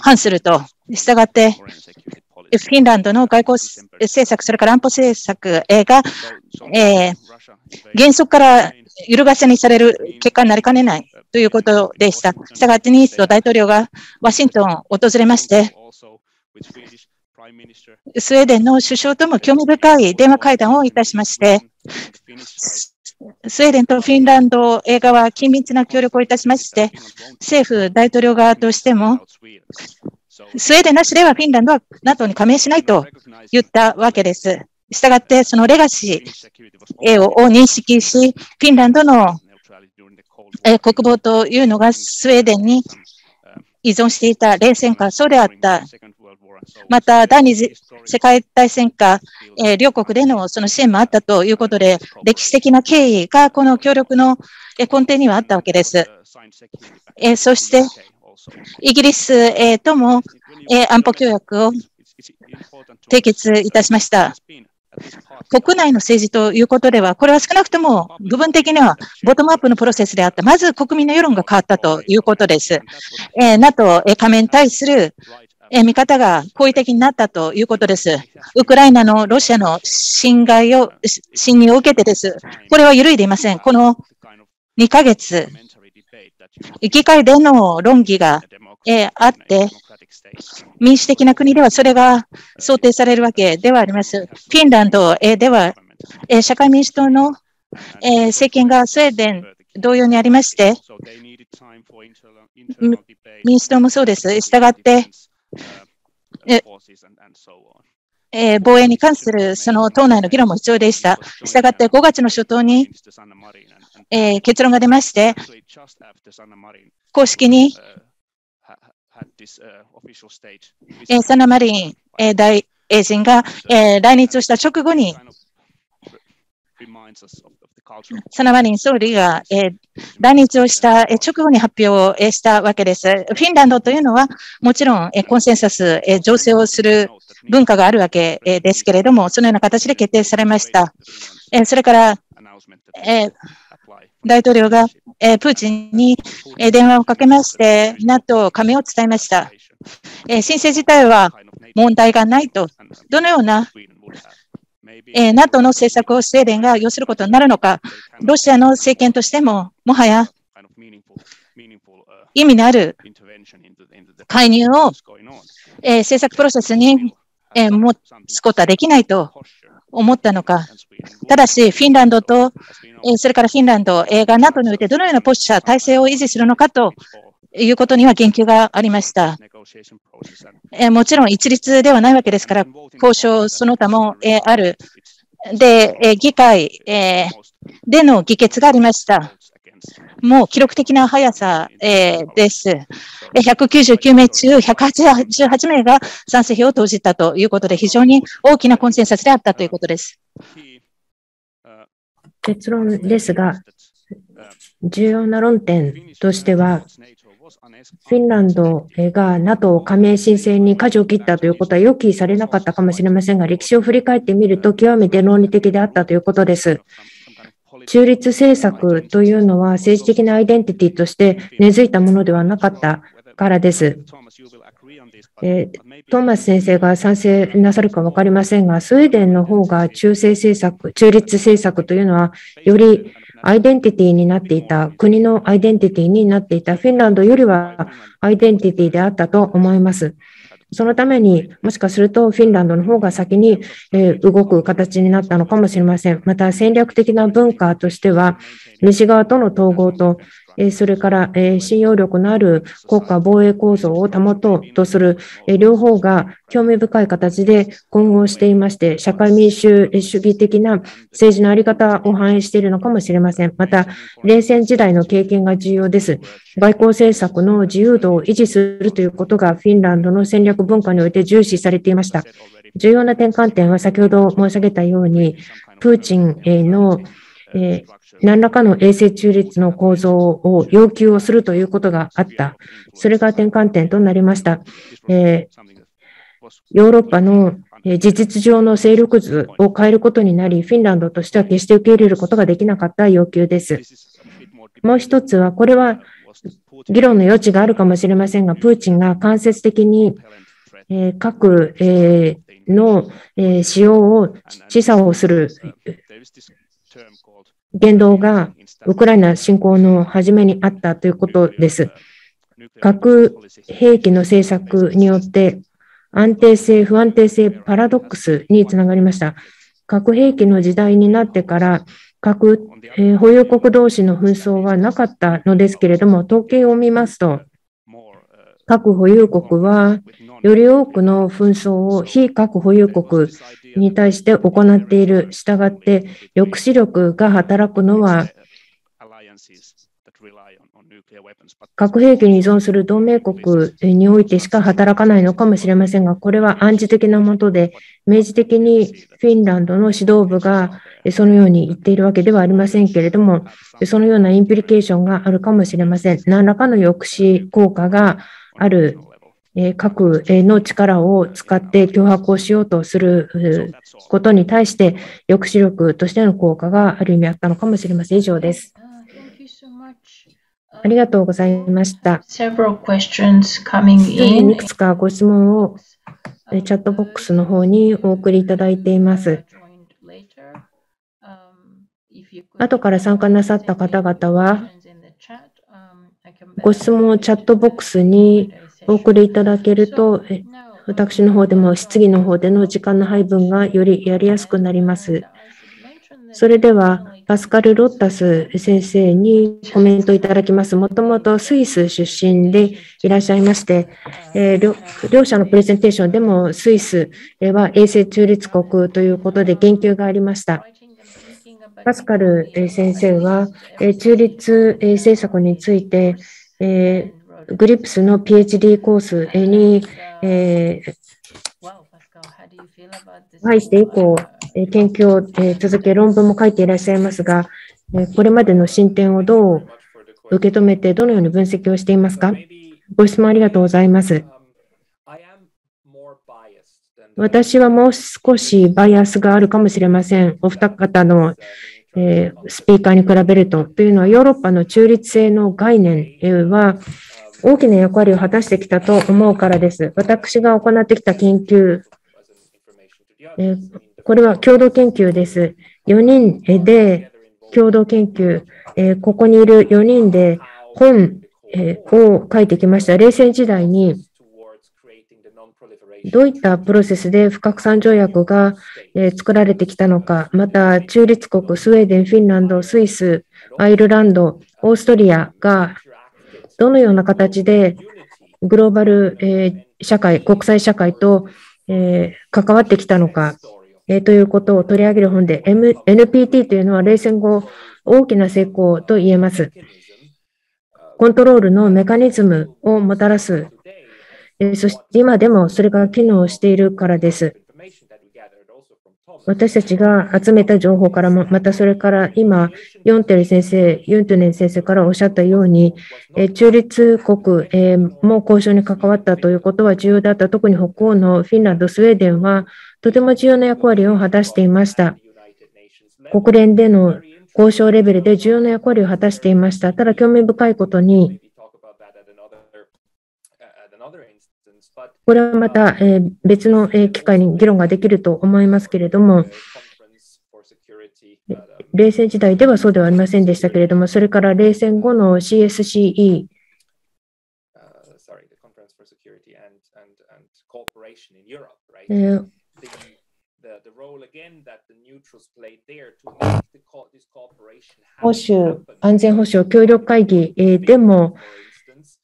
反すると。したがって、フィンランドの外交政策、それから安保政策が、え原則から揺るがせにされる結果になりかねないということでした。したがってニースト大統領がワシントンを訪れまして、スウェーデンの首相とも興味深い電話会談をいたしまして、スウェーデンとフィンランド映画は緊密な協力をいたしまして、政府、大統領側としても、スウェーデンなしではフィンランドは NATO に加盟しないと言ったわけです。したがって、そのレガシーを認識し、フィンランドの国防というのがスウェーデンに依存していた冷戦下、そうであった。また、第二次世界大戦下、両国でのその支援もあったということで、歴史的な経緯がこの協力の根底にはあったわけです。そして、イギリス、とも、安保協約を締結いたしました。国内の政治ということでは、これは少なくとも部分的にはボトムアップのプロセスであった。まず国民の世論が変わったということです。えー、NATO 加盟に対するえ見方が好意的になったということです。ウクライナのロシアの侵害を、侵入を受けてです。これは揺るいでいません。この2ヶ月、議会での論議が、えあって、民主的な国ではそれが想定されるわけではあります。フィンランドでは、社会民主党の政権がスウェーデン同様にありまして、民主党もそうです。したがって、え防衛に関するその党内の議論も必要でした。したがって5月の初頭に、え結論が出まして、公式にサナマリン、え大臣が、え来日をした直後に、サナマリン総理が、え来日をした直後に発表をしたわけです。フィンランドというのは、もちろん、えコンセンサス、え醸成をする文化があるわけですけれども、そのような形で決定されました。えそれから、え大統領が、えプーチンに、え電話をかけまして、NATO 加盟を伝えました。え申請自体は問題がないと、どのような、え NATO の政策をスウェーデンが要することになるのか、ロシアの政権としても、もはや意味のある介入を、え政策プロセスに、え持つことはできないと思ったのか。ただし、フィンランドと、それからフィンランド、映画などにおいてどのようなポスチャー、体制を維持するのかということには言及がありました。もちろん一律ではないわけですから、交渉その他もある。で、議会での議決がありました。もう記録的な速さ、えー、です。199名中188名が賛成票を投じたということで、非常に大きなコンセンサスであったということです。結論ですが、重要な論点としては、フィンランドが NATO 加盟申請に舵を切ったということは予期されなかったかもしれませんが、歴史を振り返ってみると極めて論理的であったということです。中立政策というのは政治的なアイデンティティとして根付いたものではなかったからです。トーマス先生が賛成なさるか分かりませんが、スウェーデンの方が中性政策、中立政策というのは、よりアイデンティティになっていた、国のアイデンティティになっていたフィンランドよりはアイデンティティであったと思います。そのためにもしかするとフィンランドの方が先に動く形になったのかもしれません。また戦略的な文化としては、西側との統合とそれから信用力のある国家防衛構造を保とうとする両方が興味深い形で混合していまして、社会民主主義的な政治のあり方を反映しているのかもしれません。また、冷戦時代の経験が重要です。外交政策の自由度を維持するということがフィンランドの戦略文化において重視されていました。重要な転換点は先ほど申し上げたように、プーチンのえ何らかの衛星中立の構造を要求をするということがあった。それが転換点となりました。えヨーロッパの事実上の勢力図を変えることになり、フィンランドとしては決して受け入れることができなかった要求です。もう一つは、これは議論の余地があるかもしれませんが、プーチンが間接的に核の使用を示唆をする言動がウクライナ侵攻の初めにあったということです。核兵器の政策によって安定性、不安定性、パラドックスにつながりました。核兵器の時代になってから核、えー、保有国同士の紛争はなかったのですけれども、統計を見ますと、核保有国はより多くの紛争を非核保有国に対して行っている。したがって、抑止力が働くのは、核兵器に依存する同盟国においてしか働かないのかもしれませんが、これは暗示的なもとで、明示的にフィンランドの指導部がそのように言っているわけではありませんけれども、そのようなインプリケーションがあるかもしれません。何らかの抑止効果がある核の力を使って脅迫をしようとすることに対して、抑止力としての効果がある意味あったのかもしれません。以上です。ありがとうございました。いくつかご質問をチャットボックスの方にお送りいただいています。後から参加なさった方々は、ご質問をチャットボックスにお送りいただけると、私の方でも質疑の方での時間の配分がよりやりやすくなります。それでは、パスカル・ロッタス先生にコメントいただきます。もともとスイス出身でいらっしゃいまして、えー、両者のプレゼンテーションでもスイスは衛星中立国ということで言及がありました。パスカル先生は中立政策について、えーグリップスの PhD コースに、えー、入って以降、研究を続け、論文も書いていらっしゃいますが、これまでの進展をどう受け止めて、どのように分析をしていますか？ご質問ありがとうございます。私はもう少しバイアスがあるかもしれません。お二方の、スピーカーに比べると。というのは、ヨーロッパの中立性の概念は、大きな役割を果たしてきたと思うからです。私が行ってきた研究、これは共同研究です。4人で共同研究、ここにいる4人で本、を書いてきました。冷戦時代にどういったプロセスで不拡散条約が作られてきたのか、また中立国、スウェーデン、フィンランド、スイス、アイルランド、オーストリアがどのような形でグローバル、え社会、国際社会と、え関わってきたのか、えということを取り上げる本で、M、NPT というのは冷戦後大きな成功と言えます。コントロールのメカニズムをもたらす。えそして今でもそれが機能しているからです。私たちが集めた情報からも、またそれから今、ヨンテル先生、ユントネン先生からおっしゃったように、中立国も交渉に関わったということは重要だった。特に北欧のフィンランド、スウェーデンはとても重要な役割を果たしていました。国連での交渉レベルで重要な役割を果たしていました。ただ興味深いことに、これはまた別の機会に議論ができると思いますけれども、冷戦時代ではそうではありませんでしたけれども、それから冷戦後の CSCE、保守安全保障協力会議でも、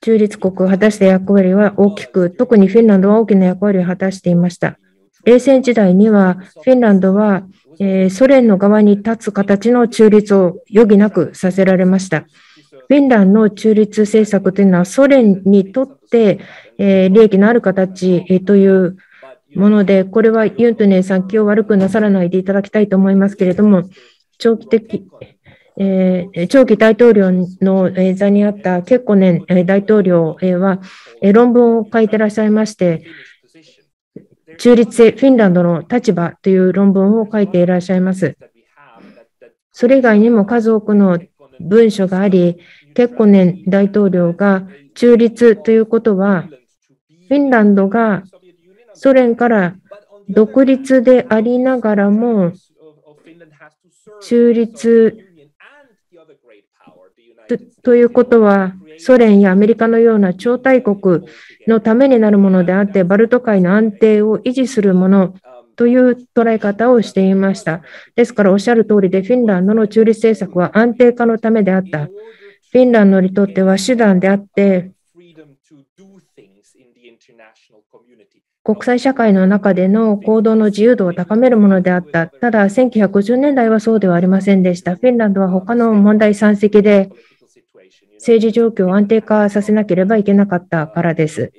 中立国を果たした役割は大きく、特にフィンランドは大きな役割を果たしていました。冷戦時代には、フィンランドは、え、ソ連の側に立つ形の中立を余儀なくさせられました。フィンランドの中立政策というのはソ連にとって、え、利益のある形、え、というもので、これはユントネさん、気を悪くなさらないでいただきたいと思いますけれども、長期的、えー、長期大統領の座にあったケッコネン大統領は論文を書いてらっしゃいまして、中立性フィンランドの立場という論文を書いていらっしゃいます。それ以外にも数多くの文書があり、ケッコネン大統領が中立ということは、フィンランドがソ連から独立でありながらも、中立ということは、ソ連やアメリカのような超大国のためになるものであって、バルト海の安定を維持するものという捉え方をしていました。ですから、おっしゃる通りで、フィンランドの中立政策は安定化のためであった。フィンランドにとっては手段であって、国際社会の中での行動の自由度を高めるものであった。ただ、1950年代はそうではありませんでした。フィンランドは他の問題山積で、政治状況を安定化させなければいけなかったからです。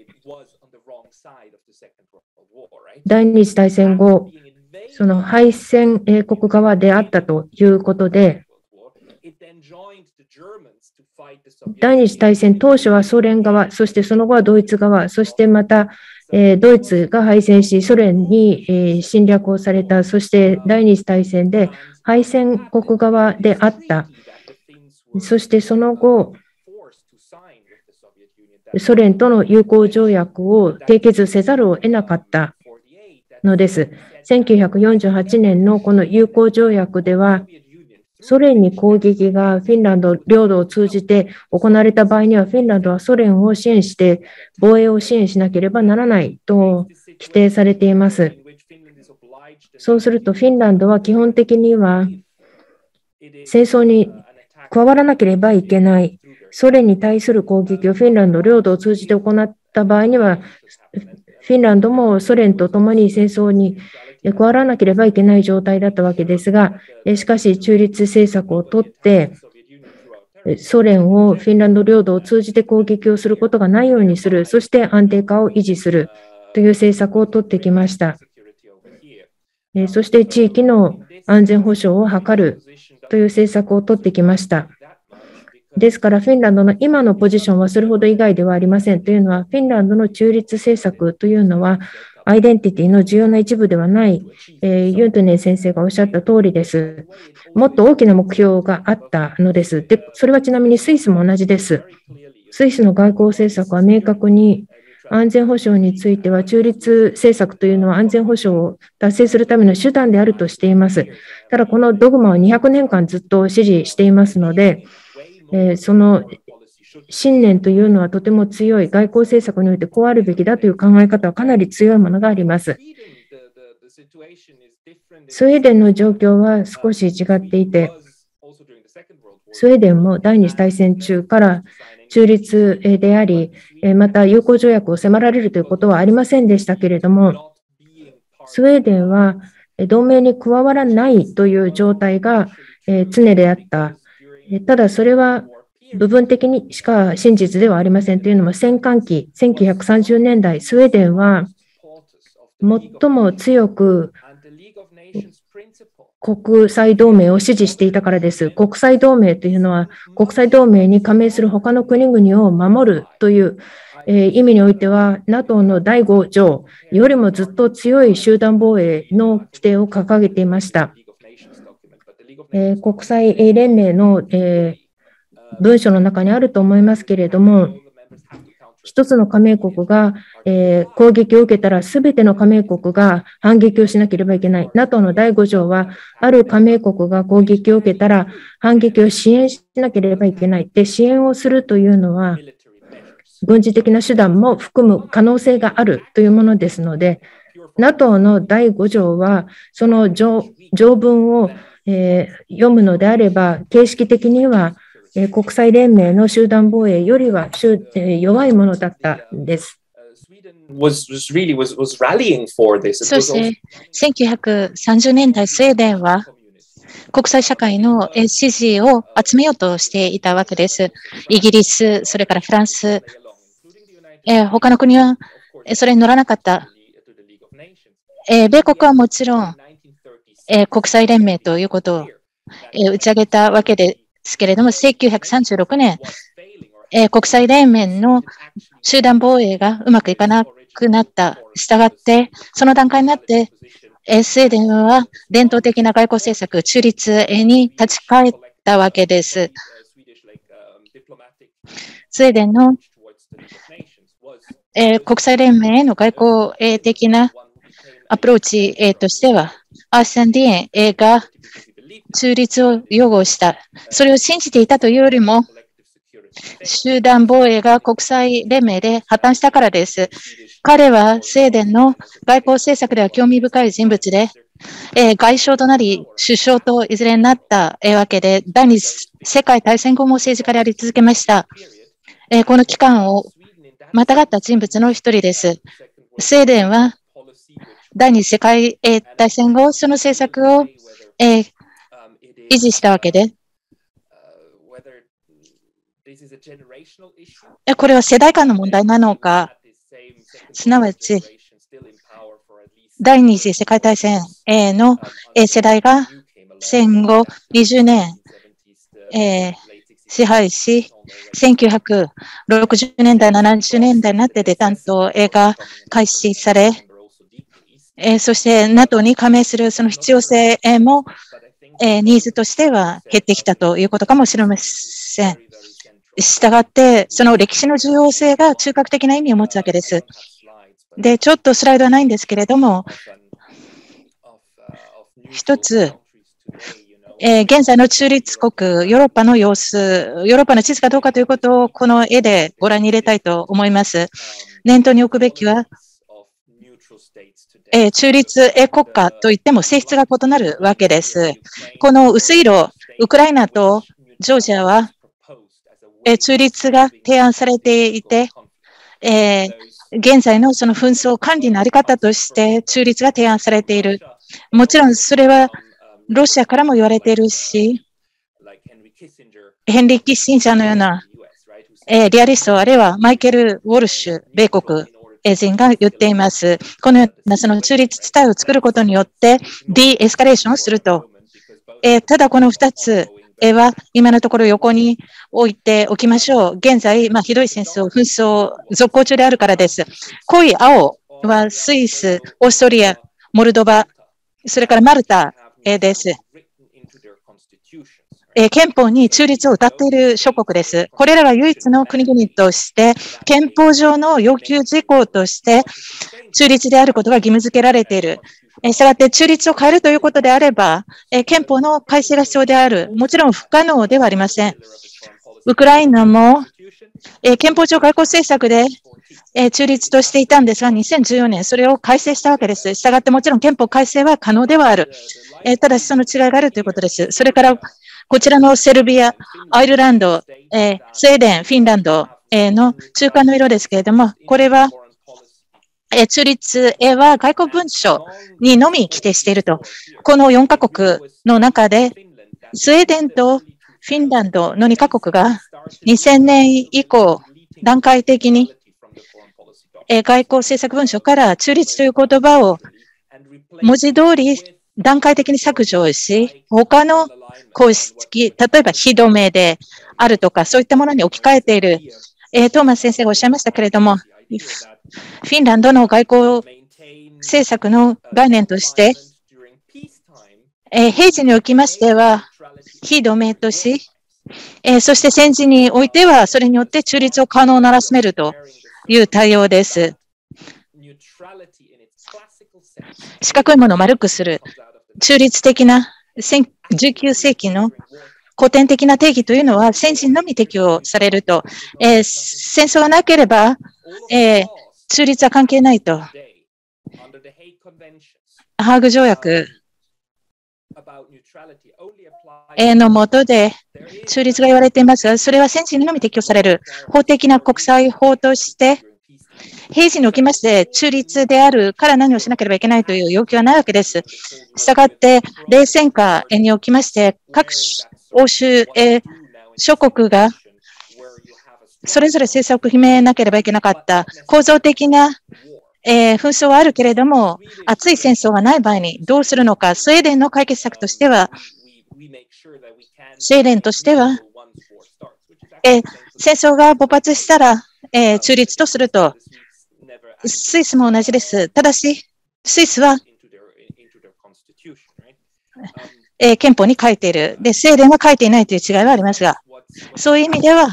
第二次大戦後、その敗戦英国側であったということで、第二次大戦当初はソ連側、そしてその後はドイツ側、そしてまた、えドイツが敗戦し、ソ連に、え侵略をされた、そして第二次大戦で敗戦国側であった。そしてその後、ソ連との友好条約を締結せざるを得なかったのです。1948年のこの友好条約では、ソ連に攻撃がフィンランド領土を通じて行われた場合には、フィンランドはソ連を支援して防衛を支援しなければならないと規定されています。そうすると、フィンランドは基本的には戦争に加わらなければいけないソ連に対する攻撃をフィンランド領土を通じて行った場合には、フィンランドもソ連と共に戦争に加わらなければいけない状態だったわけですが、しかし中立政策をとって、ソ連をフィンランド領土を通じて攻撃をすることがないようにする、そして安定化を維持するという政策をとってきました。そして地域の安全保障を図るという政策をとってきました。ですから、フィンランドの今のポジションはそれほど意外ではありません。というのは、フィンランドの中立政策というのは、アイデンティティの重要な一部ではない、えー、ユントネン先生がおっしゃった通りです。もっと大きな目標があったのです。で、それはちなみにスイスも同じです。スイスの外交政策は明確に安全保障については中立政策というのは安全保障を達成するための手段であるとしています。ただ、このドグマは200年間ずっと支持していますので、えその信念というのはとても強い外交政策においてこうあるべきだという考え方はかなり強いものがあります。スウェーデンの状況は少し違っていて、スウェーデンも第二次大戦中から中立であり、また友好条約を迫られるということはありませんでしたけれども、スウェーデンは同盟に加わらないという状態が常であった。ただそれは部分的にしか真実ではありませんというのも戦艦期、1930年代、スウェーデンは最も強く国際同盟を支持していたからです。国際同盟というのは、国際同盟に加盟する他の国々を守るという、え、意味においては、NATO の第5条よりもずっと強い集団防衛の規定を掲げていました。えー、国際連盟の、えー、文書の中にあると思いますけれども、一つの加盟国が、えー、攻撃を受けたら、すべての加盟国が反撃をしなければいけない。NATO の第5条は、ある加盟国が攻撃を受けたら、反撃を支援しなければいけない。で、支援をするというのは、軍事的な手段も含む可能性があるというものですので、NATO の第5条は、その条文を、えー、読むのであれば、形式的にはえ国際連盟の集団防衛よりは、え弱いものだったんです。そして1930年代、スウェーデンは国際社会の支持を集めようとしていたわけです。イギリス、それからフランス、え他の国はそれに乗らなかった。え米国はもちろん、え国際連盟ということを、え打ち上げたわけですけれども、1936年、えー、国際連盟の集団防衛がうまくいかなくなった。したがって、その段階になって、えー、スウェーデンは伝統的な外交政策、中立に立ち返ったわけです。スウェーデンの、えー、国際連盟への外交的なアプローチ、え、としては、アーセンディエンが中立を擁護した。それを信じていたというよりも、集団防衛が国際連盟で破綻したからです。彼はスウェーデンの外交政策では興味深い人物で、え、外相となり首相といずれになったわけで、第二次世界大戦後も政治家であり続けました。え、この期間をまたがった人物の一人です。スウェーデンは第二次世界大戦後、その政策を、えー、維持したわけで、これは世代間の問題なのか、すなわち、第二次世界大戦の世代が戦後20年、え支配し、1960年代、70年代になってデタントが開始され、そして NATO に加盟するその必要性もえニーズとしては減ってきたということかもしれません。したがって、その歴史の重要性が中核的な意味を持つわけです。で、ちょっとスライドはないんですけれども、一つ、え、現在の中立国、ヨーロッパの様子、ヨーロッパの地図かどうかということをこの絵でご覧に入れたいと思います。念頭に置くべきは、え、中立国家といっても性質が異なるわけです。この薄い色、ウクライナとジョージアは、え、中立が提案されていて、え、現在のその紛争管理のあり方として中立が提案されている。もちろんそれはロシアからも言われているし、ヘンリー・キッシンジャーのような、え、リアリスト、あるいはマイケル・ウォルシュ、米国人が言っています。このようなその中立地帯を作ることによって、ディエスカレーションをすると。えー、ただこの2つは今のところ横に置いておきましょう。現在、まあ、ひどい戦争、紛争、続行中であるからです。濃い青はスイス、オーストリア、モルドバ、それからマルタです。え憲法に中立を謳っている諸国です。これらが唯一の国々として、憲法上の要求事項として、中立であることが義務付けられている。えしたがって中立を変えるということであれば、え憲法の改正が必要である。もちろん不可能ではありません。ウクライナも、え憲法上外交政策で、え中立としていたんですが、2014年それを改正したわけです。したがってもちろん憲法改正は可能ではある。えただしその違いがあるということです。それからこちらのセルビア、アイルランド、えー、スウェーデン、フィンランド、えー、の中間の色ですけれども、これは、えー、中立は外交文書にのみ規定していると。この4カ国の中で、スウェーデンとフィンランドの2カ国が2000年以降、段階的に外交政策文書から中立という言葉を文字通り段階的に削除し、他の公式、例えば非同盟であるとか、そういったものに置き換えている、え、トーマス先生がおっしゃいましたけれども、フィンランドの外交政策の概念として、え、平時におきましては、非同盟とし、え、そして戦時においては、それによって中立を可能ならしめるという対応です。四角いものを丸くする中立的な19世紀の古典的な定義というのは先人のみ適用されると、えー、戦争がなければ、えー、中立は関係ないと。ハーグ条約のもとで中立が言われていますが、それは先人のみ適用される法的な国際法として平時におきまして中立であるから何をしなければいけないという要求はないわけです。したがって、冷戦下におきまして、各欧州諸国がそれぞれ政策を決めなければいけなかった構造的なえー、紛争はあるけれども、熱い戦争がない場合にどうするのか、スウェーデンの解決策としては、スウェーデンとしては、えー、戦争が勃発したら、えー、中立とすると、スイスも同じです。ただし、スイスは、えー、憲法に書いている。で、スウェーデンは書いていないという違いはありますが、そういう意味では、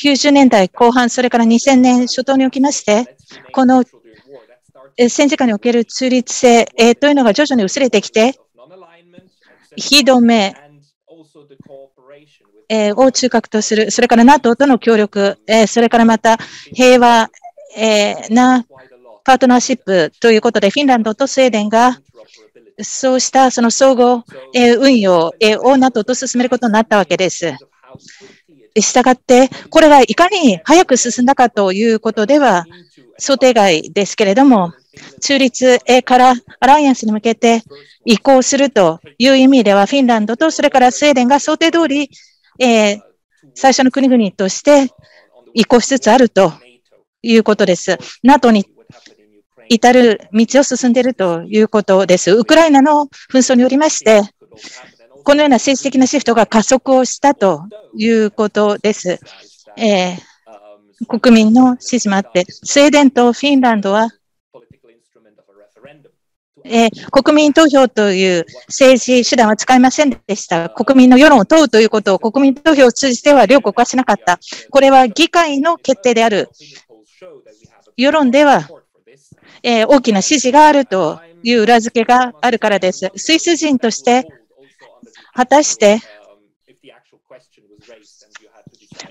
90年代後半、それから2000年初頭におきまして、この戦時下における中立性というのが徐々に薄れてきて、非同盟えを中核とする、それから NATO との協力、えそれからまた平和えなパートナーシップということで、フィンランドとスウェーデンがそうしたその総合運用を NATO と進めることになったわけです。したがって、これがいかに早く進んだかということでは想定外ですけれども、中立からアライアンスに向けて移行するという意味では、フィンランドとそれからスウェーデンが想定通り、えー、最初の国々として移行しつつあるということです。NATO に至る道を進んでいるということです。ウクライナの紛争によりまして、このような政治的なシフトが加速をしたということです。えー、国民の支持もあって、スウェーデンとフィンランドは、えー、国民投票という政治手段は使いませんでした。国民の世論を問うということを国民投票を通じては両国はしなかった。これは議会の決定である。世論では、えー、大きな支持があるという裏付けがあるからです。スイス人として果たして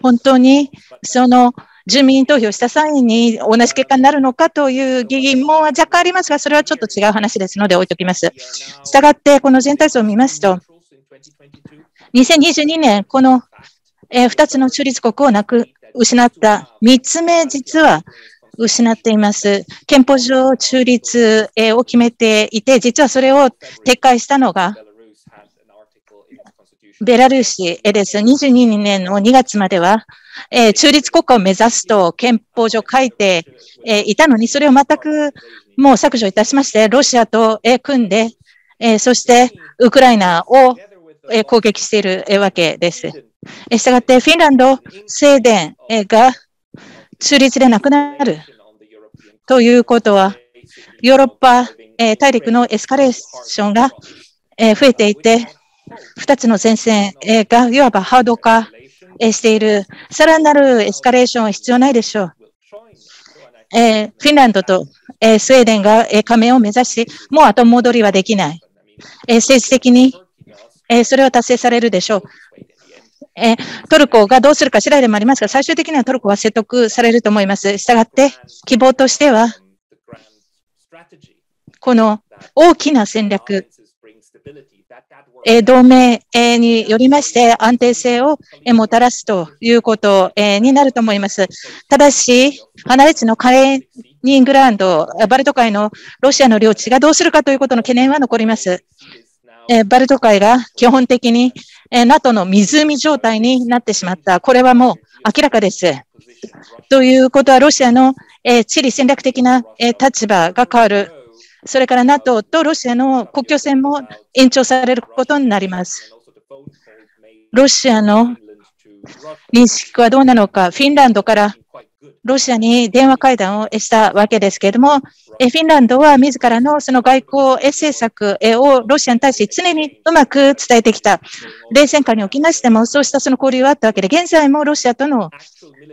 本当にその住民投票した際に同じ結果になるのかという疑問は若干ありますが、それはちょっと違う話ですので置いておきます。したがって、この全体像を見ますと、2022年、この2つの中立国をなく失った3つ目、実は失っています。憲法上中立を決めていて、実はそれを撤回したのがベラルーシです。22年の2月までは、えー、中立国家を目指すと憲法上書いて、えー、いたのに、それを全くもう削除いたしまして、ロシアと、えー、組んで、え、そしてウクライナを、え、攻撃している、わけです。したがって、フィンランド、スウェーデン、が中立でなくなるということは、ヨーロッパ、え、大陸のエスカレーションが、増えていて、2つの前線がいわばハード化している、さらなるエスカレーションは必要ないでしょう。フィンランドと、スウェーデンが、加盟を目指し、もう後戻りはできない。政治的に、それは達成されるでしょう。えトルコがどうするか次第でもありますが、最終的にはトルコは説得されると思います。したがって、希望としては、この大きな戦略、同盟によりまして安定性をもたらすということになると思います。ただし、離れ地のカレーニングランド、バルト海のロシアの領地がどうするかということの懸念は残ります。バルト海が基本的に、え NATO の湖状態になってしまった。これはもう明らかです。ということは、ロシアの、地理戦略的な、立場が変わる。それから NATO とロシアの国境線も延長されることになります。ロシアの認識はどうなのか、フィンランドからロシアに電話会談をしたわけですけれども、フィンランドは自らのその外交政策をロシアに対して常にうまく伝えてきた。冷戦下におきましても、そうしたその交流はあったわけで、現在もロシアとの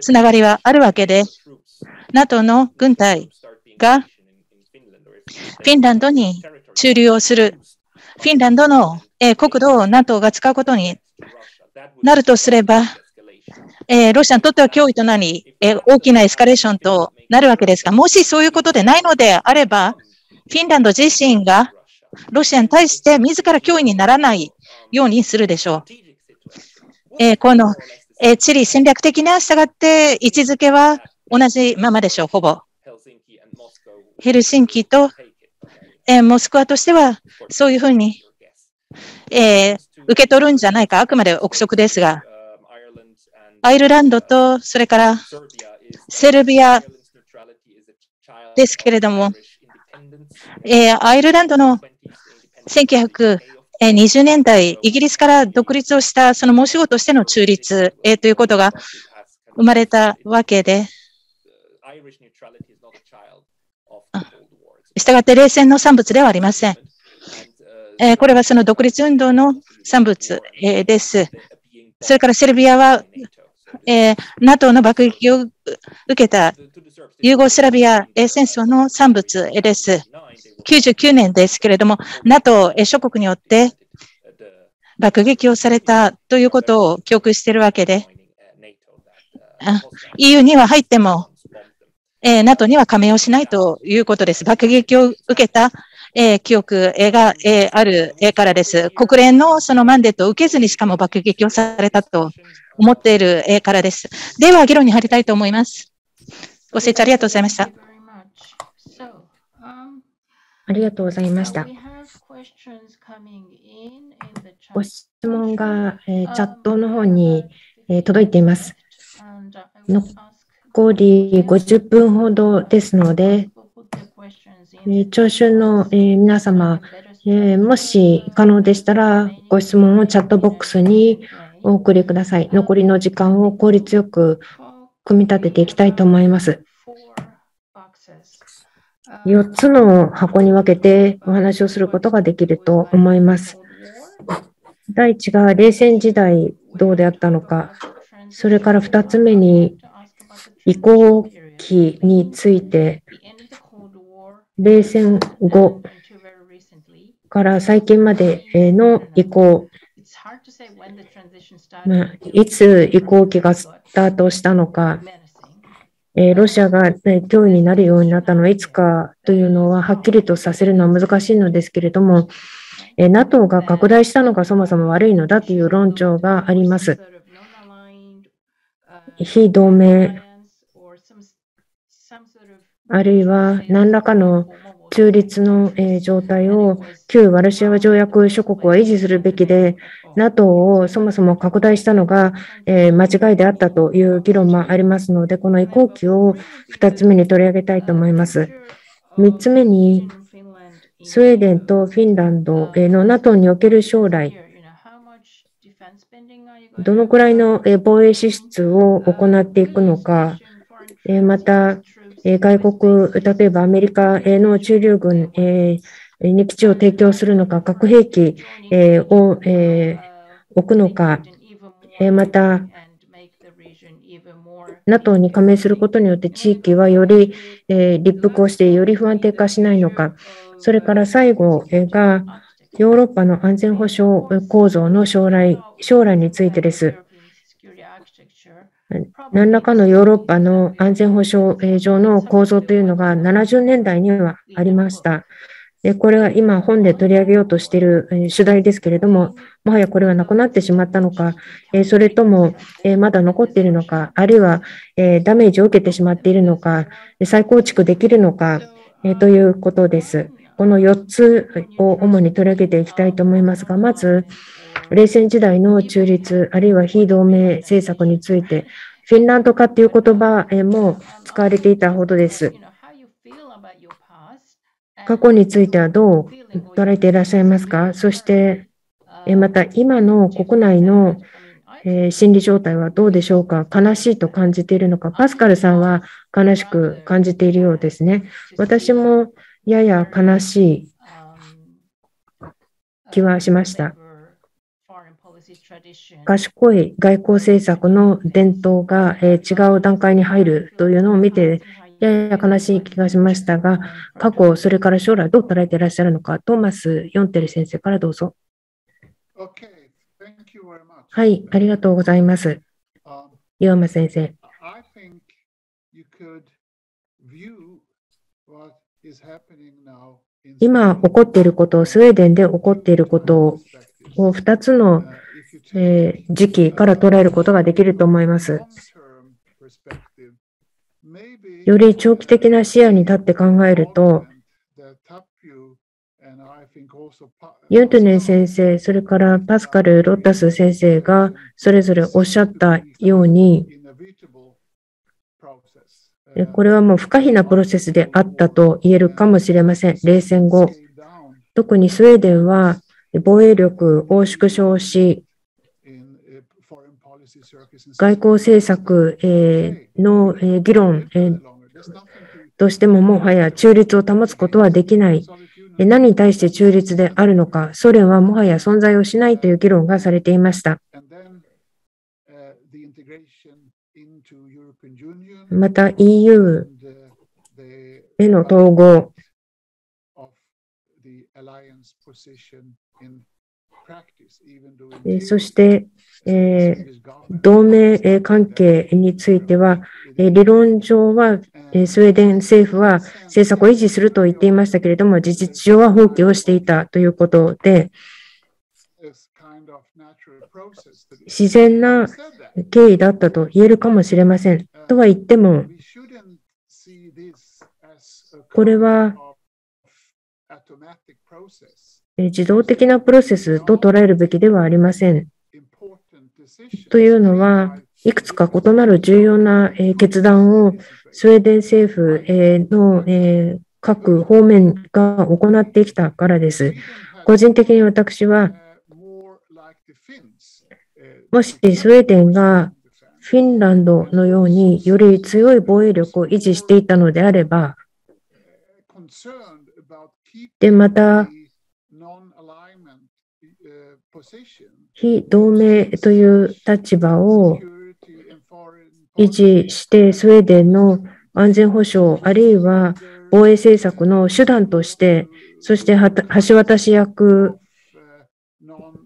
つながりはあるわけで、NATO の軍隊がフィンランドに駐留をする。フィンランドの国土を NATO が使うことになるとすれば、えー、ロシアにとっては脅威となり、えー、大きなエスカレーションとなるわけですが、もしそういうことでないのであれば、フィンランド自身がロシアに対して自ら脅威にならないようにするでしょう。えー、この、えー、地理戦略的な従って位置づけは同じままでしょう、ほぼ。ヘルシンキと、え、モスクワとしてはそういうふうに、え、受け取るんじゃないか、あくまで憶測ですが、アイルランドと、それからセルビアですけれども、え、アイルランドの1920年代、イギリスから独立をしたその申し子としての中立、え、ということが生まれたわけで、したがって冷戦の産物ではありません。えー、これはその独立運動の産物、えー、です。それからセルビアはえー、NATO の爆撃を受けたユーゴスラビア戦争の産物です。99年ですけれども、NATO 諸国によって爆撃をされたということを記憶しているわけで、EU には入っても、えー、NATO には加盟をしないということです。爆撃を受けた、えー、記憶が、えー、あるからです。国連のそのマンデートを受けずにしかも爆撃をされたと思っているからです。では、議論に入りたいと思います。ご清聴ありがとうございました。ありがとうございました。ご質問が、えー、チャットの方に、えー、届いています。残り50分ほどですので、聴衆の、皆様、もし可能でしたら、ご質問をチャットボックスにお送りください。残りの時間を効率よく組み立てていきたいと思います。4つの箱に分けてお話をすることができると思います。第1が冷戦時代どうであったのか、それから2つ目に移行期について、冷戦後から最近までの移行まあ、いつ移行期がスタートしたのか、えー、ロシアが、ね、脅威になるようになったのはいつかというのははっきりとさせるのは難しいのですけれども、えー、NATO が拡大したのがそもそも悪いのだという論調があります。非同盟、あるいは何らかの中立の状態を旧ワルシアワ条約諸国は維持するべきで、NATO をそもそも拡大したのが、間違いであったという議論もありますので、この移行期を2つ目に取り上げたいと思います。3つ目に、スウェーデンとフィンランドの NATO における将来、どのくらいの防衛支出を行っていくのか、また、外国、例えばアメリカの駐留軍に基地を提供するのか、核兵器を置くのか、また、NATO に加盟することによって地域はより立腹をしてより不安定化しないのか、それから最後がヨーロッパの安全保障構造の将来将来についてです。何らかのヨーロッパの安全保障上の構造というのが70年代にはありました。これは今本で取り上げようとしている主題ですけれども、もはやこれはなくなってしまったのか、それともまだ残っているのか、あるいはダメージを受けてしまっているのか、再構築できるのかということです。この4つを主に取り上げていきたいと思いますが、まず、冷戦時代の中立、あるいは非同盟政策について、フィンランド化という言葉も使われていたほどです。過去についてはどう捉えていらっしゃいますか？そして、また今の国内の心理状態はどうでしょうか？悲しいと感じているのか？パスカルさんは悲しく感じているようですね。私もやや悲しい気はしました。賢い外交政策の伝統が違う段階に入るというのを見て、やや悲しい気がしましたが、過去、それから将来どう捉えていらっしゃるのか、トーマス・ヨンテル先生からどうぞ。はい、ありがとうございます。岩間先生。今起こっていること、スウェーデンで起こっていることを2つの、えー、時期から捉えることができると思います。より長期的な視野に立って考えると、ユントネン先生、それからパスカル・ロッタス先生がそれぞれおっしゃったように、これはもう不可避なプロセスであったと言えるかもしれません。冷戦後。特にスウェーデンは防衛力を縮小し、外交政策の議論としてももはや中立を保つことはできない。何に対して中立であるのか、ソ連はもはや存在をしないという議論がされていました。また EU への統合、そして、えー、同盟関係については、理論上はスウェーデン政府は政策を維持すると言っていましたけれども、事実上は放棄をしていたということで、自然な経緯だったと言えるかもしれません。とは言っても、これは自動的なプロセスと捉えるべきではありません。というのは、いくつか異なる重要な決断をスウェーデン政府の各方面が行ってきたからです。個人的に私は、もしスウェーデンがフィンランドのようにより強い防衛力を維持していたのであれば、で、また、非同盟という立場を維持して、スウェーデンの安全保障、あるいは防衛政策の手段として、そして橋渡し役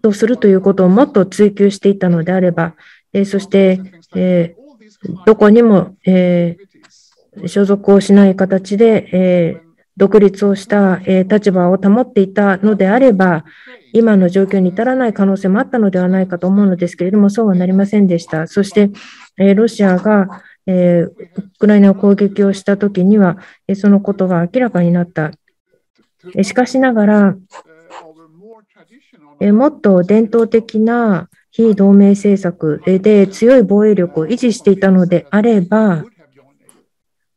とするということをもっと追求していたのであれば、えそして、えどこにも、え所属をしない形で、え独立をした、え立場を保っていたのであれば、今の状況に至らない可能性もあったのではないかと思うのですけれども、そうはなりませんでした。そして、えロシアが、えウクライナを攻撃をしたときには、えそのことが明らかになった。えしかしながら、えもっと伝統的な非同盟政策で強い防衛力を維持していたのであれば、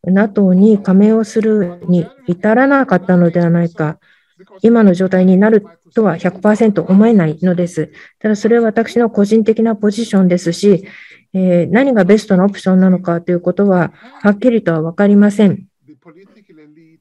NATO に加盟をするに至らなかったのではないか、今の状態になるとは100%思えないのです。ただそれは私の個人的なポジションですし、えー、何がベストなオプションなのかということははっきりとは分かりません。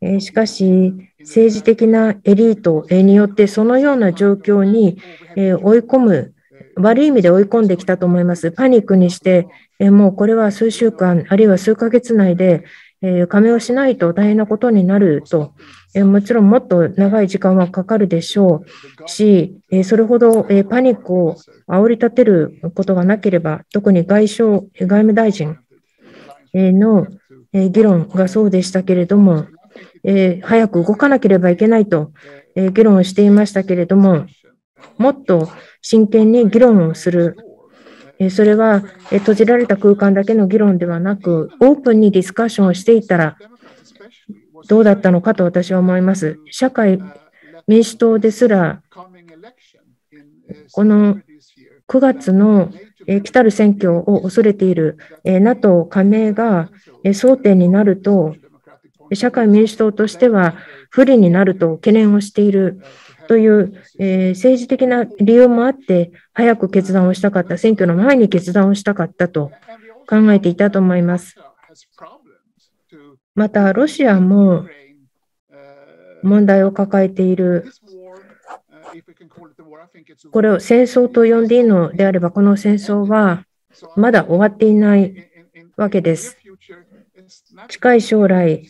えー、しかし、政治的なエリートによってそのような状況に追い込む、悪い意味で追い込んできたと思います。パニックにして、もうこれは数週間、あるいは数ヶ月内でえ加盟をしないと大変なことになると、もちろんもっと長い時間はかかるでしょうし、それほどパニックを煽り立てることがなければ、特に外相、外務大臣の議論がそうでしたけれども、え、早く動かなければいけないと、え、議論をしていましたけれども、もっと真剣に議論をする。それは、閉じられた空間だけの議論ではなく、オープンにディスカッションをしていたら、どうだったのかと私は思います。社会民主党ですら、この9月の来たる選挙を恐れている NATO 加盟が争点になると、社会民主党としては不利になると懸念をしているという、え政治的な理由もあって、早く決断をしたかった、選挙の前に決断をしたかったと考えていたと思います。また、ロシアも問題を抱えている。これを戦争と呼んでいいのであれば、この戦争はまだ終わっていないわけです。近い将来、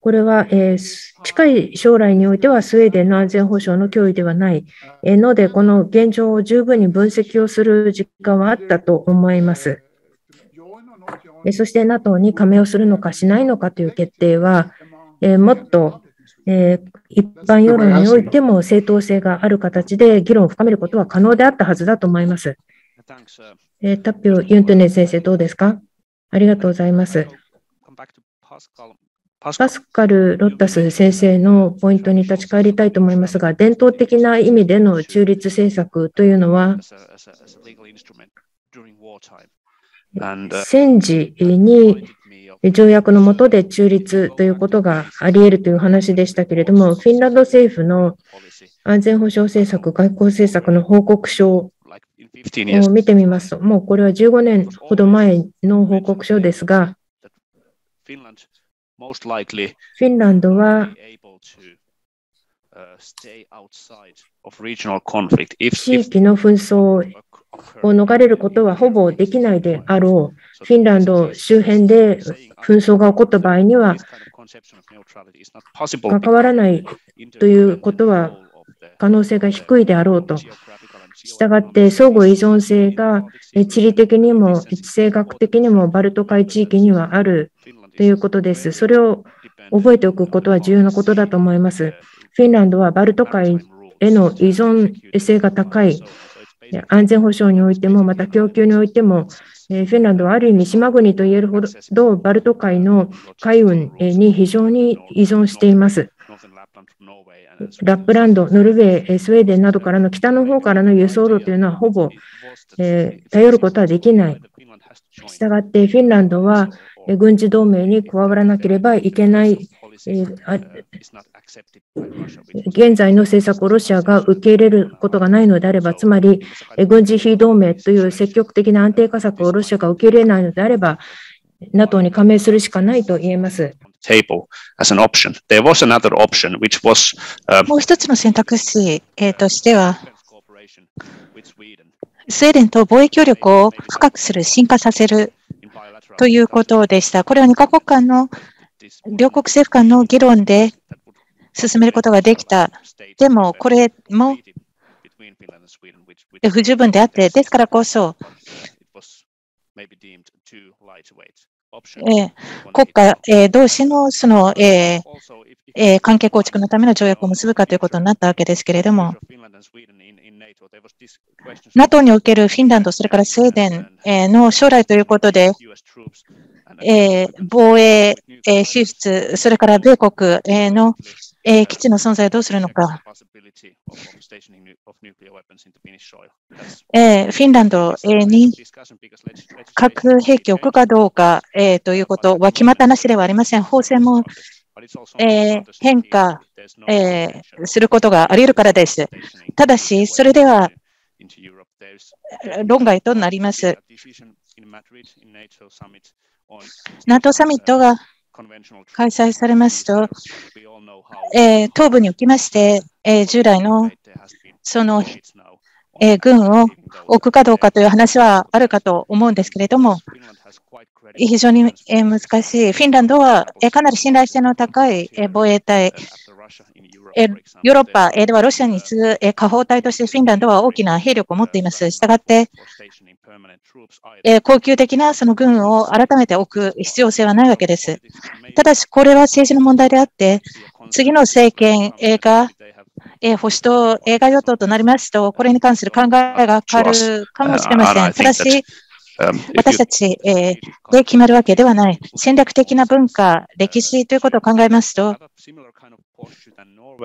これは、えー、近い将来においてはスウェーデンの安全保障の脅威ではないえので、この現状を十分に分析をする時間はあったと思います。えそして NATO に加盟をするのかしないのかという決定はえ、もっとえ一般世論においても正当性がある形で議論を深めることは可能であったはずだと思います。えタッピオ・ユントネ先生、どうですか？ありがとうございます。パスカル・ロッタス先生のポイントに立ち返りたいと思いますが、伝統的な意味での中立政策というのは、戦時に条約の下で中立ということがあり得るという話でしたけれども、フィンランド政府の安全保障政策、外交政策の報告書を見てみますと、もうこれは15年ほど前の報告書ですが、フィンランドは地域の紛争を逃れることはほぼできないであろう。フィンランド周辺で紛争が起こった場合には、関わらないということは可能性が低いであろうと。したがって、相互依存性が地理的にも地政学的にもバルト海地域にはあるということです。それを覚えておくことは重要なことだと思います。フィンランドはバルト海への依存性が高い安全保障においても、また供給においても、フィンランドはある意味島国といえるほどバルト海の海運に非常に依存しています。ラップランド、ノルウェー、スウェーデンなどからの北の方からの輸送路というのはほぼ、えー、頼ることはできない。したがってフィンランドは軍事同盟に加わらなければいけない現在の政策をロシアが受け入れることがないのであれば、つまり軍事非同盟という積極的な安定化策をロシアが受け入れないのであれば、NATO に加盟するしかないと言えます。もう一つの選択肢、えー、としては、スウェーデンと貿易協力を深くする、進化させるということでした。これは2カ国間の両国政府間の議論で進めることができた。でも、これも不十分であって、ですからこそ、え国家、え同士のその、え関係構築のための条約を結ぶかということになったわけですけれども、NATO におけるフィンランド、それからスウェーデンの将来ということで、え防衛支出、それから米国の基地の存在をどうするのか。えフィンランドに核兵器を置くかどうか、えということは決まった話ではありません。法制も、え変化、えすることがあり得るからです。ただし、それでは論外となります。NATO サミットが開催されますと、えー、東部におきまして、えー、従来のその、えー、軍を置くかどうかという話はあるかと思うんですけれども、非常に難しい。フィンランドはかなり信頼性の高い防衛隊、ヨーロッパではロシアに次ぐ下方隊としてフィンランドは大きな兵力を持っています。したがって、恒久的なその軍を改めて置く必要性はないわけです。ただし、これは政治の問題であって、次の政権が保守党、映画与党となりますと、これに関する考えが変わるかもしれません。ただし、私たち、えで決まるわけではない。戦略的な文化、歴史ということを考えますと、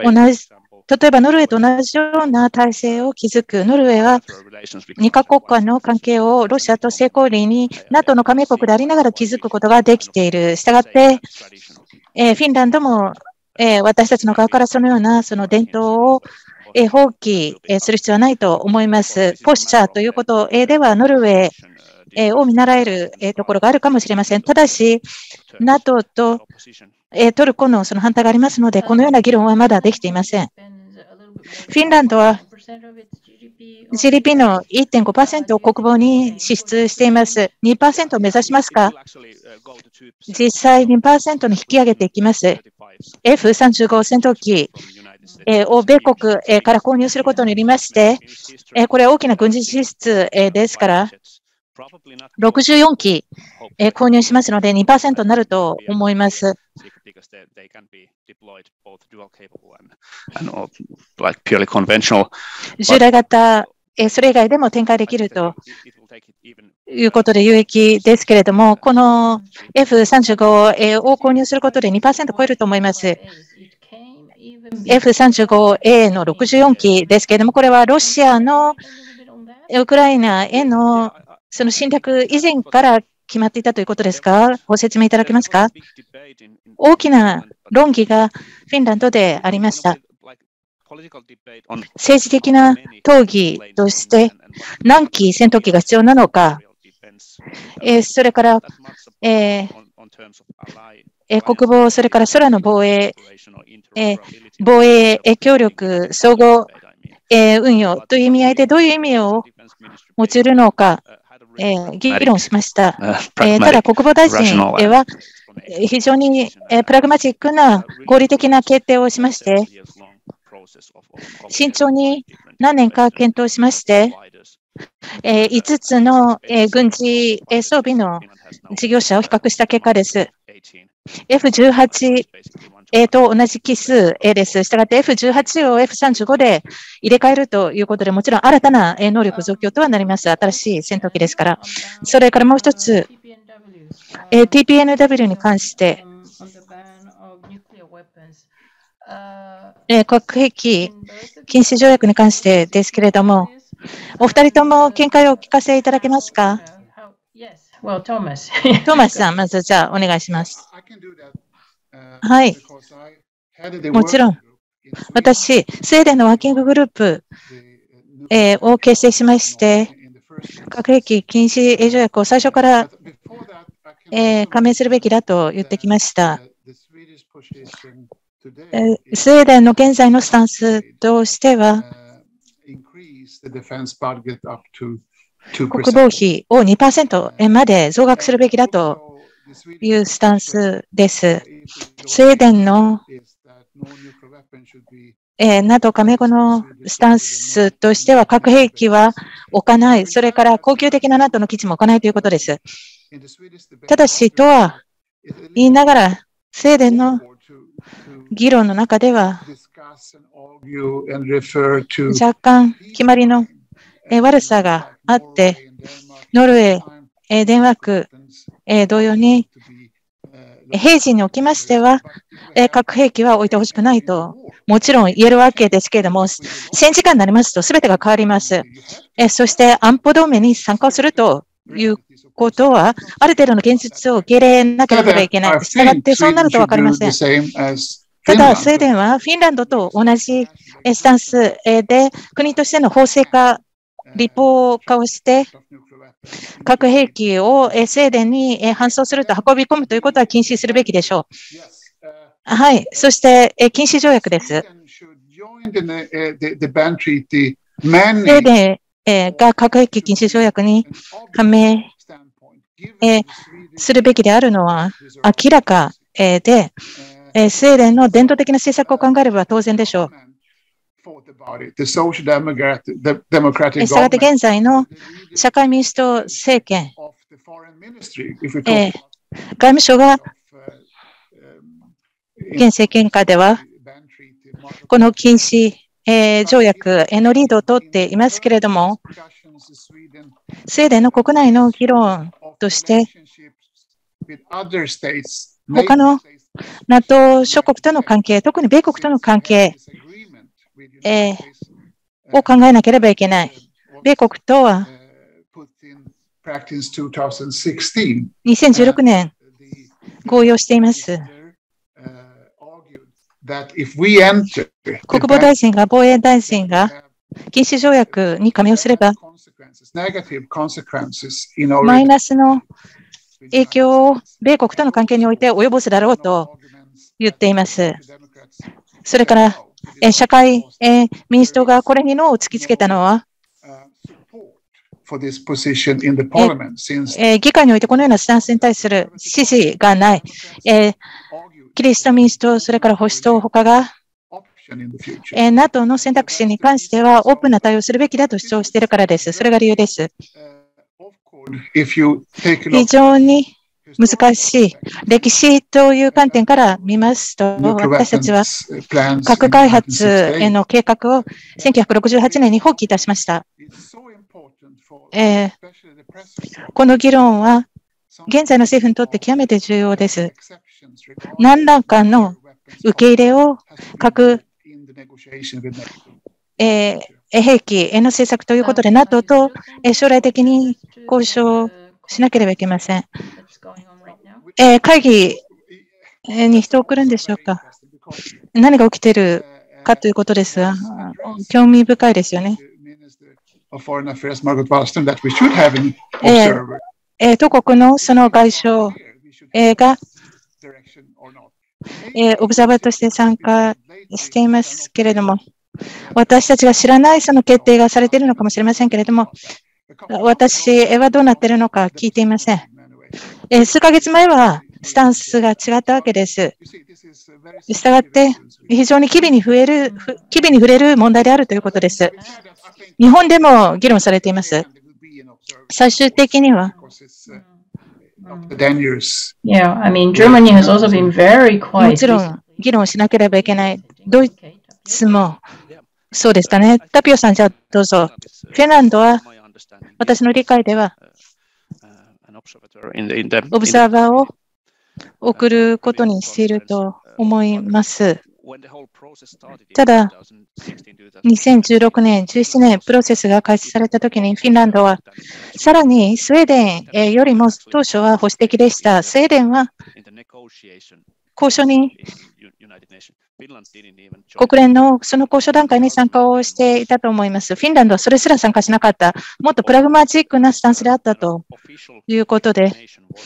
同じ例えばノルウェーと同じような体制を築く。ノルウェーは2カ国間の関係をロシアと成功裏に NATO の加盟国でありながら築くことができている。したがって、えフィンランドも、え私たちの側からそのようなその伝統をえ放棄する必要はないと思います。ポスチャーということでは、ノルウェーを見習えるところがあるかもしれません。ただし、NATO とトルコのその反対がありますので、このような議論はまだできていません。フィンランドは GDP の1.5%を国防に支出しています。2%を目指しますか？実際2%に引き上げていきます。F35 戦闘機を米国から購入することによりまして、これは大きな軍事支出ですから、64機購入しますので2%になると思います。従来型、それ以外でも展開できるということで有益ですけれども、この F35 を購入することで2%超えると思います。F35A の64機ですけれども、これはロシアのウクライナへのその侵略以前から決まっていたということですか？ご説明いただけますか？大きな論議がフィンランドでありました。政治的な討議として何機戦闘機が必要なのか、えそれから、えー、国防、それから空の防衛、え防衛協力、総合、え運用という意味合いでどういう意味を持ちるのか、え議論しました。えただ、国防大臣は非常にプラグマチックな合理的な決定をしまして、慎重に何年か検討しまして、5つの軍事装備の事業者を比較した結果です。F18 と同じ奇数です。したがって F18 を F35 で入れ替えるということで、もちろん新たな能力増強とはなります。新しい戦闘機ですから。それからもう一つ、TPNW に関して、核兵器禁止条約に関してですけれども、お二人とも見解をお聞かせいただけますか？トーマスさん、まずじゃあお願いします。はい。もちろん。私、スウェーデンのワーキンググループ、えー、を結成しまして、核兵器禁止条約を最初から、えー、加盟するべきだと言ってきました。えー、スウェーデンの現在のスタンスとしては、国防費を2%まで増額するべきだというスタンスです。スウェーデンの、えー、NATO 加盟後のスタンスとしては核兵器は置かない、それから恒久的な NATO の基地も置かないということです。ただし、とは言いながら、スウェーデンの議論の中では、若干決まりの悪さがあって、ノルウェー、デンマーク、同様に、平時におきましては、核兵器は置いてほしくないと、もちろん言えるわけですけれども、戦時下になりますと全てが変わります。そして安保同盟に参加するということは、ある程度の現実を受け入れなければいけない。したがって、そうなると分かりません。ただ、スウェーデンはフィンランドと同じスタンスで、国としての法制化、立法化をして、核兵器をスウェーデンに搬送すると運び込むということは禁止するべきでしょう。はい。そして、禁止条約です。スウェーデンが核兵器禁止条約に加盟するべきであるのは明らかで、スウェーデンの伝統的な政策を考えれば当然でしょう。したがって現在の社会民主党政権、えー、外務省が現政権下では、この禁止、えー、条約へのリードを取っていますけれども、スウェーデンの国内の議論として、他の NATO 諸国との関係、特に米国との関係、えー、を考えなければいけない。米国とは2016年合意をしています。国防大臣が防衛大臣が禁止条約に加盟をすれば、マイナスの影響を米国との関係において及ぼすだろうと言っています。それから、社会民主党がこれに脳を突きつけたのは、議会においてこのようなスタンスに対する支持がない。キリスト民主党、それから保守党他が、NATO の選択肢に関してはオープンな対応するべきだと主張しているからです。それが理由です。非常に難しい。歴史という観点から見ますと、私たちは核開発への計画を1968年に放棄いたしました。えー、この議論は現在の政府にとって極めて重要です。何らかの受け入れを核、えー、兵器への政策ということで NATO と将来的に交渉しなければいけません。えー、会議に人を送るんでしょうか何が起きているかということですが、興味深いですよね。えー、当国のその外相、が、えー、オブザーバーとして参加していますけれども、私たちが知らないその決定がされているのかもしれませんけれども、私はどうなっているのか聞いていません。え、数ヶ月前はスタンスが違ったわけです。したがって、非常に機微に増える、機微に触れる問題であるということです。日本でも議論されています。最終的には、もちろん議論しなければいけない。ドイツもそうでしたね。タピオさん、じゃあどうぞ。フィンランドは私の理解では、オブザーバーを送ることにしていると思います。ただ、2016年、17年、プロセスが開始されたときに、フィンランドは、さらにスウェーデンよりも当初は保守的でした。スウェーデンは交渉に国連のその交渉段階に参加をしていたと思います。フィンランドはそれすら参加しなかった。もっとプラグマチックなスタンスであったということで、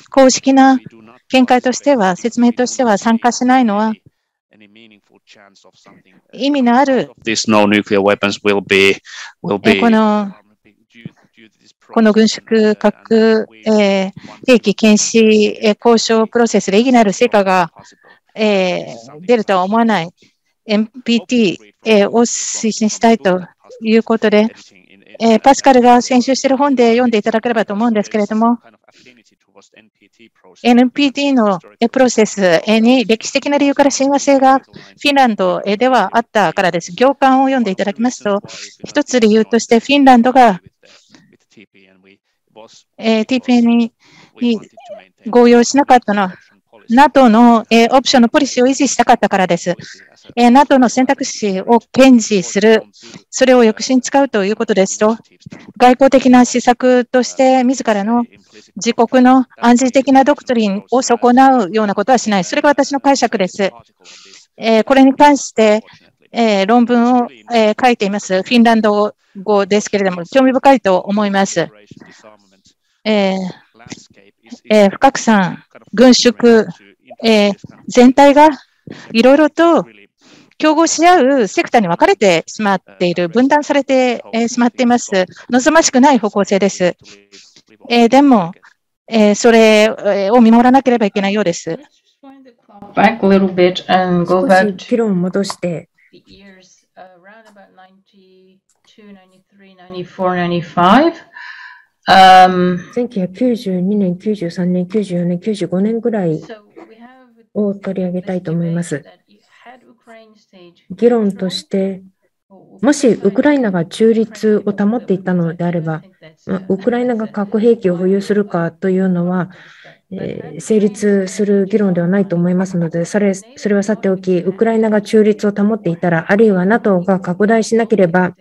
公式な見解としては、説明としては参加しないのは、意味のある、このこの軍縮核、えー、兵器禁止、えー、交渉プロセスで意義のある成果が、えー、出るとは思わない NPT、えー、を推進したいということで、えー、パスカルが先週している本で読んでいただければと思うんですけれども、NPT のプロセスに歴史的な理由から親和性がフィンランドではあったからです。行間を読んでいただきますと、一つ理由としてフィンランドが、えー、TPN に合意しなかったのは、NATO の、えオプションのポリシーを維持したかったからです。え NATO の選択肢を堅持する、それを抑止に使うということですと、外交的な施策として自らの自国の安全的なドクトリンを損なうようなことはしない。それが私の解釈です。えこれに関して、え論文を、え書いています。フィンランド語ですけれども、興味深いと思います。えーえー、深くさん、軍縮、えー、全体がいろいろと競合し合うセクターに分かれてしまっている、分断されてしまっています。望ましくない方向性です。えー、でも、えー、それを見守らなければいけないようです。少し議論を戻して、1992年、93年、94年、95年ぐらいを取り上げたいと思います。議論としてもしウクライナが中立を保っていたのであれば、ウクライナが核兵器を保有するかというのは、えー、成立する議論ではないと思いますので、それそれはさておき、ウクライナが中立を保っていたら、あるいは NATO が拡大しなければ、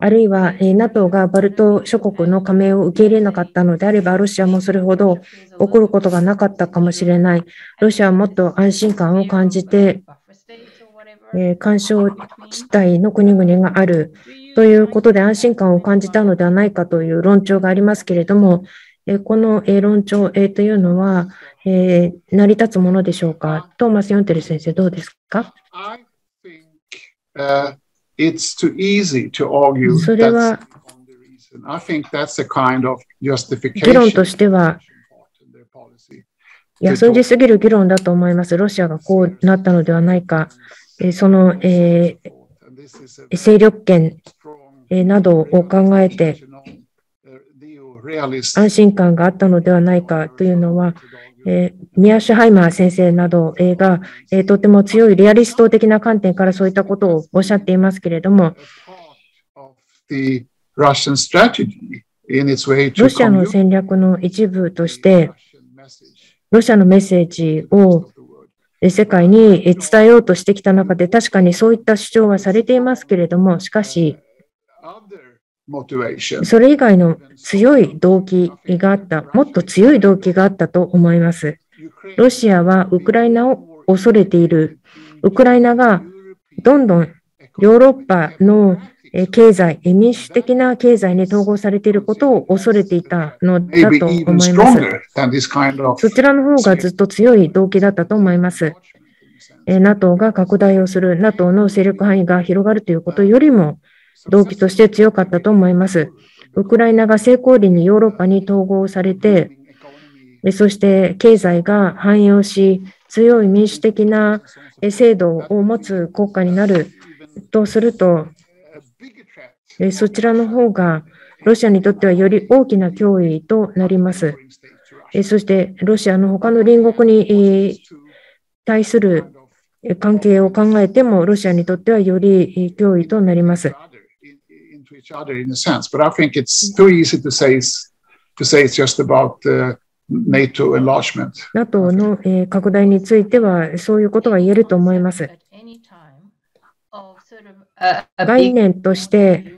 あるいは NATO がバルト諸国の加盟を受け入れなかったのであれば、ロシアもそれほど起こることがなかったかもしれない。ロシアはもっと安心感を感じて、えー、干渉地帯の国々があるということで安心感を感じたのではないかという論調がありますけれども、えー、この、えー、論調、えー、というのは、えー、成り立つものでしょうか？トーマス・ヨンテル先生、どうですか、uh, それは、議論としては、安じすぎる議論だと思います。ロシアがこうなったのではないか。その、えー、勢力圏、えなどを考えて、安心感があったのではないかというのは、えー、ミア・シュハイマー先生などが、えー、とても強いリアリスト的な観点からそういったことをおっしゃっていますけれども、ロシアの戦略の一部として、ロシアのメッセージを世界に伝えようとしてきた中で、確かにそういった主張はされていますけれども、しかし、それ以外の強い動機があった、もっと強い動機があったと思います。ロシアはウクライナを恐れている。ウクライナがどんどんヨーロッパの経済、民主的な経済に統合されていることを恐れていたのだと思います。そちらの方がずっと強い動機だったと思います。NATO が拡大をする、NATO の勢力範囲が広がるということよりも、動機として強かったと思います。ウクライナが成功裏にヨーロッパに統合されて、そして経済が繁栄し、強い民主的な制度を持つ国家になるとすると、そちらの方がロシアにとってはより大きな脅威となります。そしてロシアの他の隣国に対する関係を考えても、ロシアにとってはより脅威となります。NATO の拡大については、そういうことが言えると思います。概念として、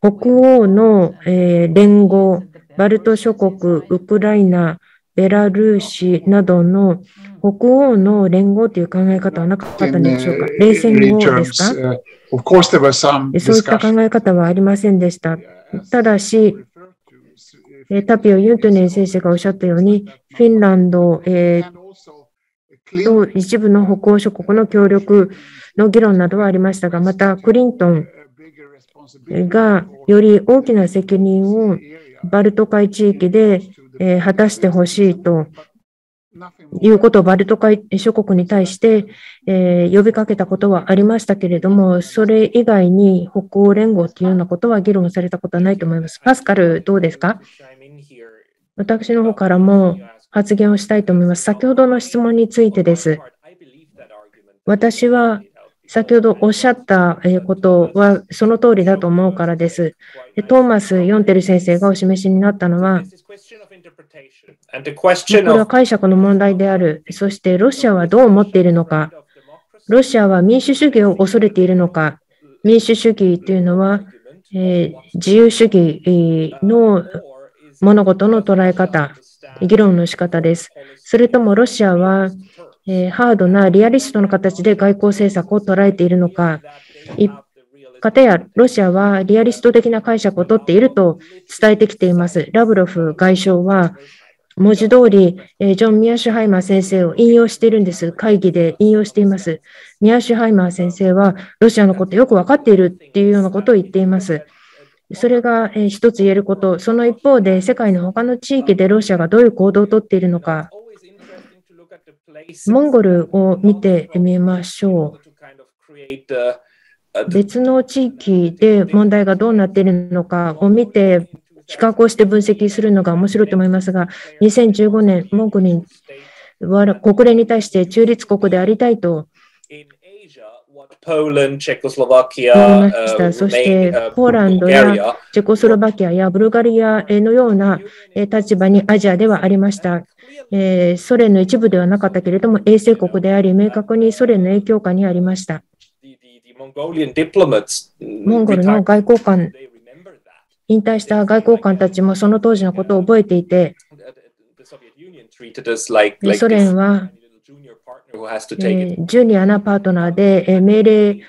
北欧の、え連合、バルト諸国、ウクライナ、ベラルーシなどの北欧の連合という考え方はなかったんでしょうか？冷戦後ですか？そういった考え方はありませんでした。ただし、タピオ・ユントネン先生がおっしゃったように、フィンランド、えー、と一部の北欧諸国の協力の議論などはありましたが、またクリントンがより大きな責任をバルト海地域で、え果たしてほしいということをバルト海諸国に対して、え呼びかけたことはありましたけれども、それ以外に北欧連合というようなことは議論されたことはないと思います。パスカル、どうですか？私の方からも発言をしたいと思います。先ほどの質問についてです。私は先ほどおっしゃったことはその通りだと思うからです。トーマス・ヨンテル先生がお示しになったのは、これは解釈の問題である。そしてロシアはどう思っているのか。ロシアは民主主義を恐れているのか。民主主義というのは、えー、自由主義の物事の捉え方、議論の仕方です。それともロシアはえー、ハードなリアリストの形で外交政策を捉えているのか、かたやロシアはリアリスト的な解釈をとっていると伝えてきています。ラブロフ外相は、文字通り、ジョン・ミアシュハイマー先生を引用しているんです。会議で引用しています。ミアシュハイマー先生は、ロシアのことよくわかっているっていうようなことを言っています。それが、一つ言えること。その一方で、世界の他の地域でロシアがどういう行動をとっているのか、モンゴルを見てみましょう。別の地域で問題がどうなっているのかを見て、比較をして分析するのが面白いと思いますが、2015年、モンゴルは国連に対して中立国でありたいとそして、ポーランドやチェコスロバキアやブルガリアのような立場にアジアではありました。ソ連の一部ではなかったけれども、衛星国であり、明確にソ連の影響下にありました。モンゴルの外交官、引退した外交官たちもその当時のことを覚えていて、ソ連はえジュニアなパートナーで、え命令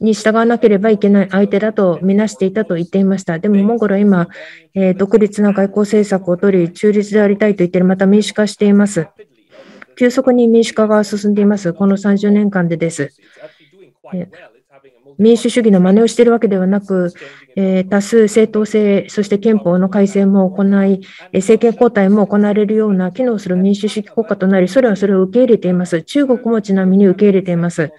に従わなければいけない相手だとみなしていたと言っていました。でも、モンゴルは今、え独立な外交政策を取り、中立でありたいと言っている、また民主化しています。急速に民主化が進んでいます。この30年間でです。民主主義の真似をしているわけではなく、え多数正当性、そして憲法の改正も行い、政権交代も行われるような機能する民主主義国家となり、それはそれを受け入れています。中国もちなみに受け入れています。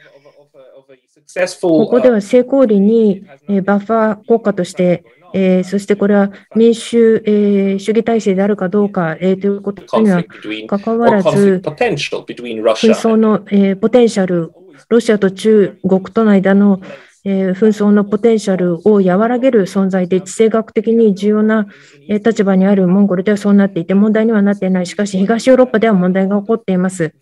ここでは成功裏にバッファー国家として、えー、そしてこれは民主、えー、主義体制であるかどうか、えー、ということにはかかわらず、紛争の、えー、ポテンシャル、ロシアと中国との間の、え紛争のポテンシャルを和らげる存在で、地政学的に重要な立場にあるモンゴルではそうなっていて、問題にはなっていない。しかし、東ヨーロッパでは問題が起こっています。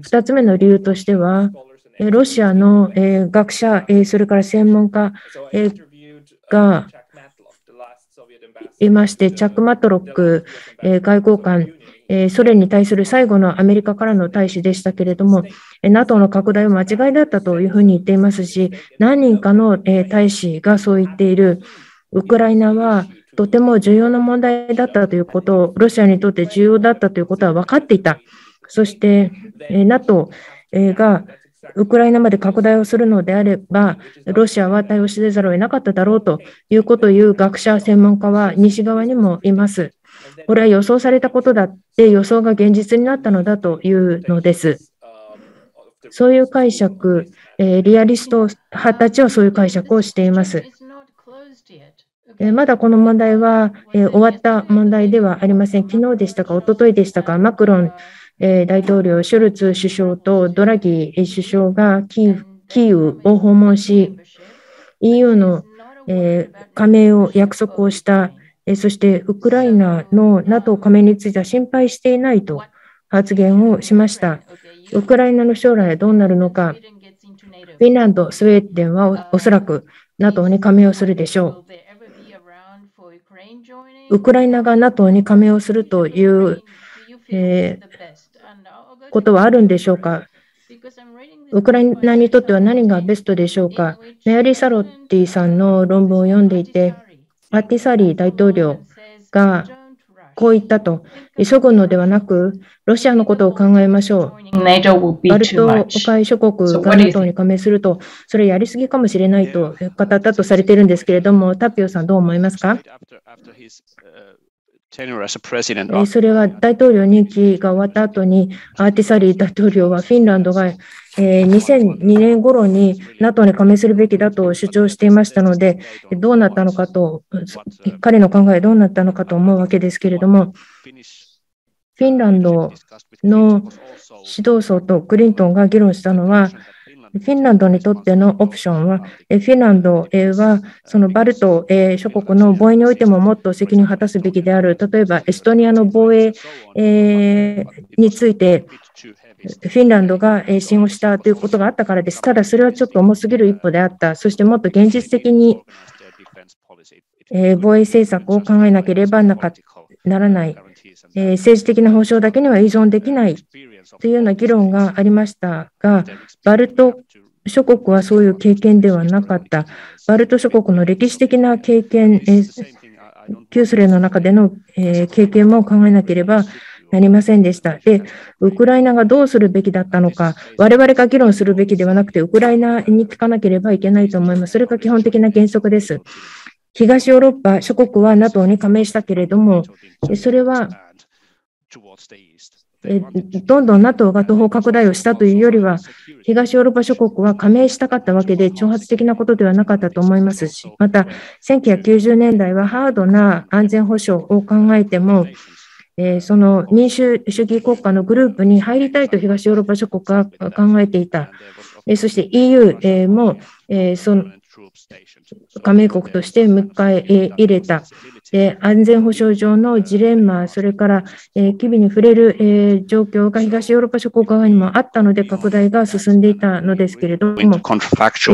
2つ目の理由としては、ロシアの学者、それから専門家がいまして、チャック・マトロック外交官、ソ連に対する最後のアメリカからの大使でしたけれども、NATO の拡大は間違いだったというふうに言っていますし、何人かの大使がそう言っている、ウクライナはとても重要な問題だったということを、ロシアにとって重要だったということは分かっていた。そして、NATO がウクライナまで拡大をするのであれば、ロシアは対応しざるを得なかっただろうということを言う学者、専門家は西側にもいます。これは予想されたことだって予想が現実になったのだというのです。そういう解釈、リアリスト派たちはそういう解釈をしています。まだこの問題は、終わった問題ではありません。昨日でしたか、一昨日でしたか、マクロン、大統領、シュルツ首相とドラギ首相がキーキーウを訪問し、EU の、加盟を約束をした、そしてウクライナの NATO 加盟については心配していないと発言をしました。ウクライナの将来はどうなるのか、フィンランド、スウェーデンはおそらく NATO に加盟をするでしょう。ウクライナが NATO に加盟をするという、えー、ことはあるんでしょうか？ウクライナにとっては何がベストでしょうか？メアリー・サロッティさんの論文を読んでいて、アティサリー大統領がこう言ったと。急ぐのではなく、ロシアのことを考えましょう。バルト海諸国が NATO に加盟すると、それやりすぎかもしれないと語ったとされているんですけれども、タピオさんどう思いますか？それは大統領任期が終わった後に、アーティサリー大統領はフィンランドが2002年頃に NATO に加盟するべきだと主張していましたので、どうなったのかと、彼の考えどうなったのかと思うわけですけれども、フィンランドの指導層とクリントンが議論したのは、フィンランドにとってのオプションは、フィンランドはそのバルト諸国の防衛においてももっと責任を果たすべきである。例えば、エストニアの防衛について、フィンランドが支援をしたということがあったからです。ただ、それはちょっと重すぎる一歩であった。そしてもっと現実的に防衛政策を考えなければならない。政治的な保障だけには依存できないというような議論がありましたが、バルト諸国はそういう経験ではなかった。バルト諸国の歴史的な経験、旧ソ連の中での経験も考えなければなりませんでした。で、ウクライナがどうするべきだったのか、我々が議論するべきではなくて、ウクライナに聞かなければいけないと思います。それが基本的な原則です。東ヨーロッパ諸国は NATO に加盟したけれども、それはどんどん NATO が東方拡大をしたというよりは、東ヨーロッパ諸国は加盟したかったわけで、挑発的なことではなかったと思いますし、また、1990年代はハードな安全保障を考えても、その民主主義国家のグループに入りたいと東ヨーロッパ諸国が考えていた。そして EU もその加盟国として迎え入れた。で安全保障上のジレンマ、それから、えー、機微に触れる、えー、状況が東ヨーロッパ諸国側にもあったので、拡大が進んでいたのですけれども、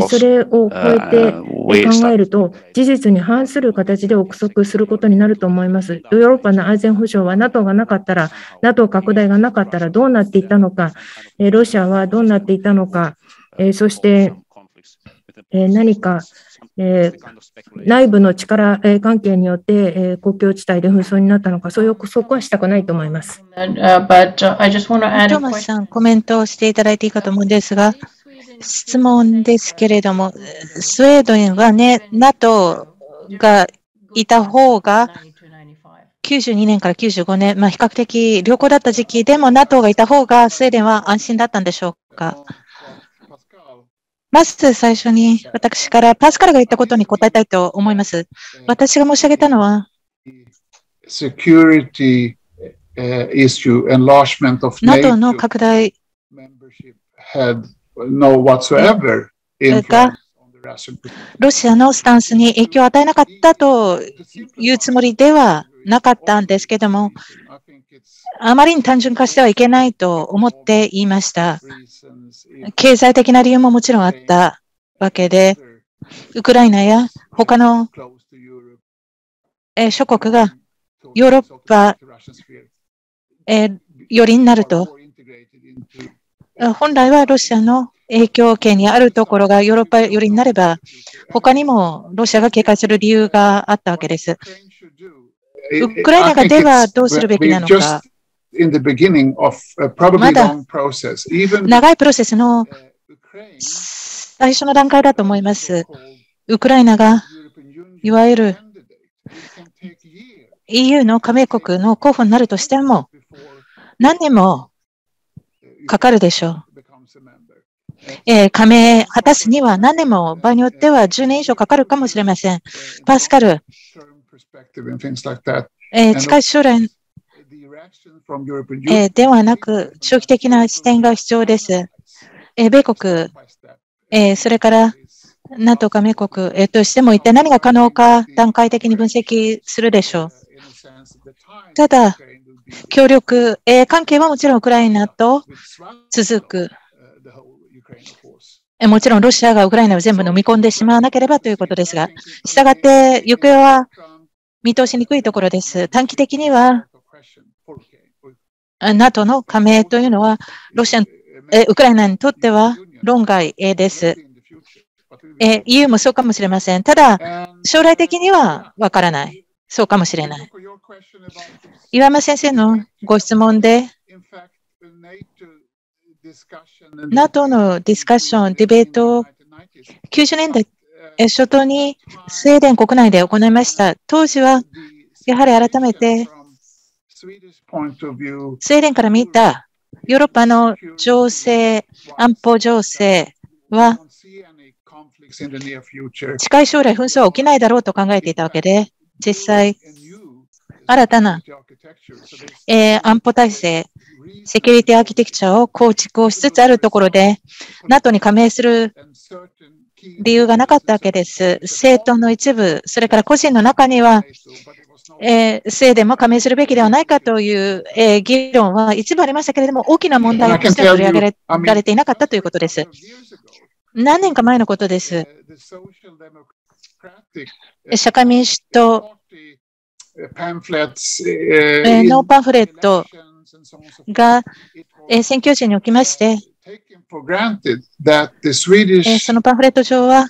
それを超えて考えると、事実に反する形で憶測することになると思います。ヨーロッパの安全保障は NATO がなかったら、NATO 拡大がなかったらどうなっていたのか、えロシアはどうなっていたのか、えそして、え何か、え内部の力、え関係によって、え国境地帯で紛争になったのか、そういう憶測はしたくないと思います。トーマスさん、コメントをしていただいていいかと思うんですが、質問ですけれども、スウェーデンはね、NATO がいた方が、92年から95年、まあ、比較的良好だった時期でも NATO がいた方がスウェーデンは安心だったんでしょうか？まず最初に私からパスカルが言ったことに答えたいと思います。私が申し上げたのは、NATO の拡大。がロシアのスタンスに影響を与えなかったというつもりではなかったんですけども、あまりに単純化してはいけないと思って言いました。経済的な理由ももちろんあったわけで、ウクライナや他の諸国がヨーロッパ寄りになると、本来はロシアの影響圏にあるところがヨーロッパ寄りになれば、他にもロシアが警戒する理由があったわけです。ウクライナがではどうするべきなのか。まだ長いプロセスの最初の段階だと思います。ウクライナがいわゆる EU の加盟国の候補になるとしても何年もかかるでしょう。えー、加盟果たすには何年も場合によっては10年以上かかるかもしれません。パスカル、えー、近い将来えー、ではなく、長期的な視点が必要です。えー、米国、えー、それから NATO 加盟国、えー、としても一体何が可能か段階的に分析するでしょう。ただ、協力、えー、関係はもちろんウクライナと続く。もちろんロシアがウクライナを全部飲み込んでしまわなければということですが、したがって行方は見通しにくいところです。短期的には NATO の加盟というのは、ロシア、ウクライナにとっては論外です。EU もそうかもしれません。ただ、将来的にはわからない。そうかもしれない。岩間先生のご質問で、NATO のディスカッション、ディベートを90年代初頭にスウェーデン国内で行いました。当時は、やはり改めてスウェーデンから見たヨーロッパの情勢、安保情勢は、近い将来紛争は起きないだろうと考えていたわけで、実際、新たな、えー、安保体制、セキュリティアーキテクチャを構築をしつつあるところで、NATO に加盟する理由がなかったわけです。政党の一部、それから個人の中には、えー、スウェーデンも加盟するべきではないかという、えー、議論は一部ありましたけれども、大きな問題としては取り上げられていなかったということです。何年か前のことです。社会民主党、えー、ノーパンフレットが、えー、選挙時におきまして、えー、そのパンフレット上は、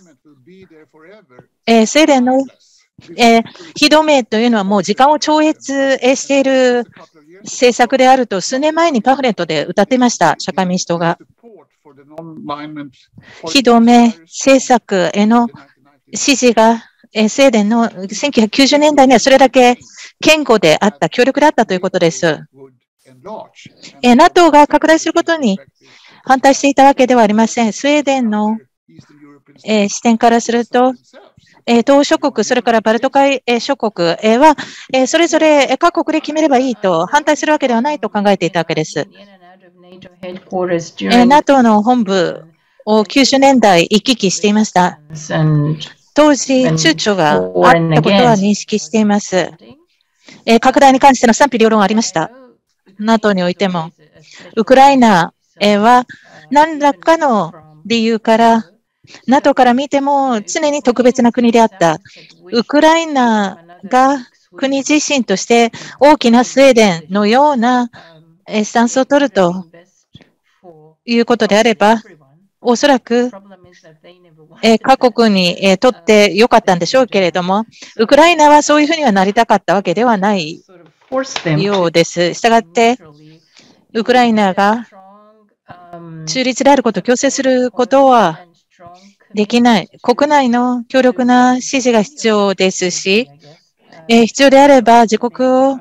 えー、スウェーデンのえー、非同盟というのはもう時間を超越している政策であると数年前にパンフレットで歌っていました、社会民主党が。非同盟政策への支持が、えー、スウェーデンの1990年代にはそれだけ堅固であった、強力であったということです。えー、NATO が拡大することに反対していたわけではありません。スウェーデンの、えー、視点からすると、東諸国、それからバルト海諸国は、それぞれ各国で決めればいいと反対するわけではないと考えていたわけです。NATO の本部を90年代行き来していました。当時、躊躇があったことは認識しています。えー、拡大に関しての賛否両論ありました。NATO においても。ウクライナは何らかの理由から NATO から見ても常に特別な国であった。ウクライナが国自身として大きなスウェーデンのようなスタンスを取るということであれば、おそらく、え各国に、えとってよかったんでしょうけれども、ウクライナはそういうふうにはなりたかったわけではないようです。したがって、ウクライナが中立であることを強制することはできない。国内の強力な支持が必要ですし、え必要であれば自国を、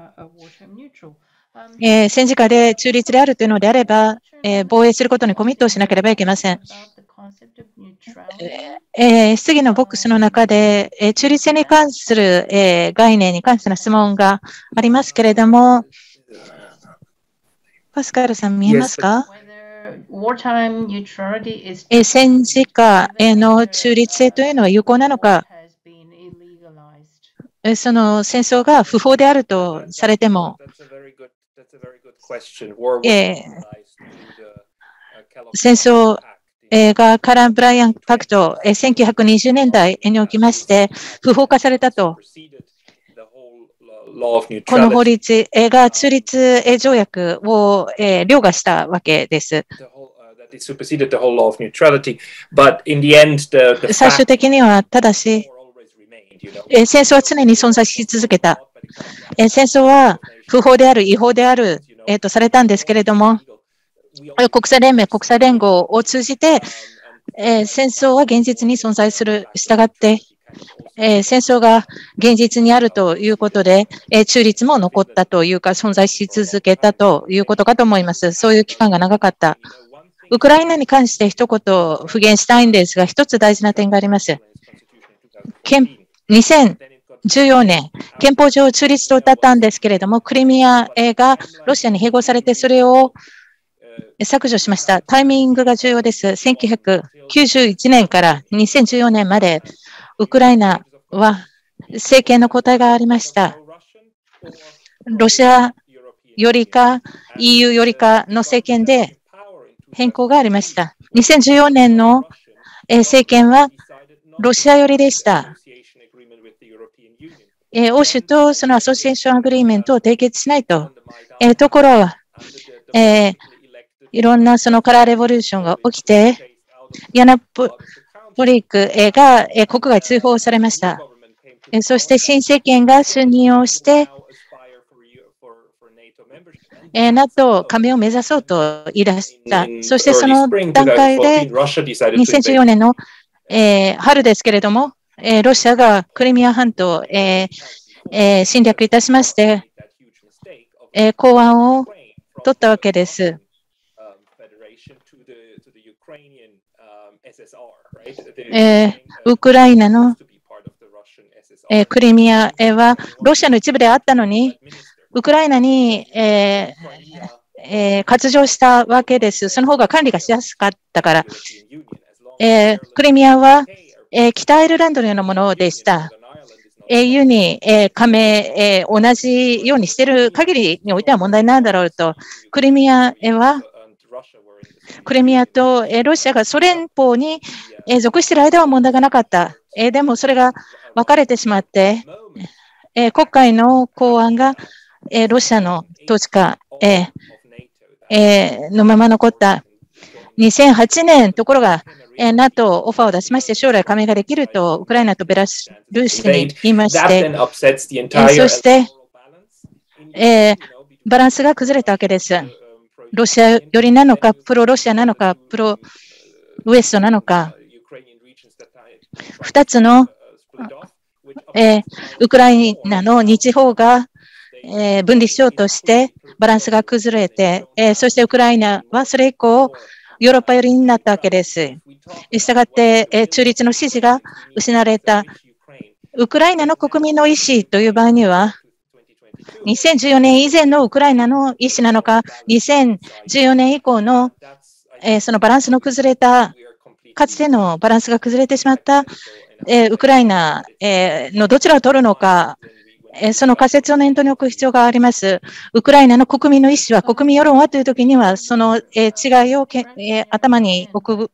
え戦時下で中立であるというのであれば、え防衛することにコミットをしなければいけません。えー、質疑のボックスの中で、えー、中立性に関する、えー、概念に関しての質問がありますけれども、パスカルさん見えますか、え戦時下への中立性というのは有効なのか、その戦争が不法であるとされても、えー、戦争がカラン・ブライアンパクト、1920年代におきまして不法化されたと。この法律が中立条約を凌駕したわけです。最終的には、ただし、戦争は常に存在し続けた。戦争は不法である、違法である、えー、とされたんですけれども、国際連盟、国際連合を通じて、えー、戦争は現実に存在する、従って、えー、戦争が現実にあるということで、えー、中立も残ったというか、存在し続けたということかと思います。そういう期間が長かった。ウクライナに関して一言復元したいんですが、一つ大事な点があります。2014年、憲法上中立と歌ったんですけれども、クリミアがロシアに併合されて、それを削除しました。タイミングが重要です。1991年から2014年まで、ウクライナは政権の交代がありました。ロシアよりか EU よりかの政権で変更がありました。2014年の政権はロシア寄りでした。欧州とその Association Agreement を締結しないと。ところ、え、いろんなその Color Revolution が起きて、ヤヌコビッチが国外追放されました。そして新政権が就任をして、NATO 加盟を目指そうと言い出した。そしてその段階で2014年の春ですけれども、ロシアがクリミア半島を侵略いたしまして、公安を取ったわけです。えー、ウクライナの、えー、クリミアはロシアの一部であったのに、ウクライナに、えーえー、割譲したわけです。その方が管理がしやすかったから。えー、クリミアは、えー、北アイルランドのようなものでした。EU に、え、加盟、え、同じようにしている限りにおいては問題なんだろうと。クリミアは、クリミアとロシアがソ連邦に属している間は問題がなかった。でもそれが分かれてしまって、国会の公安がロシアの統治下のまま残った2008年、ところが NATO オファーを出しまして、将来加盟ができるとウクライナとベラルーシに言いまして、そして、えバランスが崩れたわけです。ロシア寄りなのか、プロロシアなのか、プロウエストなのか、2つの、えー、ウクライナの2地方が、えー、分離しようとしてバランスが崩れて、えー、そしてウクライナはそれ以降、ヨーロッパ寄りになったわけです。したがって、え中立の支持が失われた。ウクライナの国民の意思という場合には、2014年以前のウクライナの意思なのか、2014年以降の、え、そのバランスの崩れたかつてのバランスが崩れてしまった、え、ウクライナ、え、のどちらを取るのか、え、その仮説を念頭に置く必要があります。ウクライナの国民の意思は、国民世論はというときには、その、え、違いをけ、え、頭に置く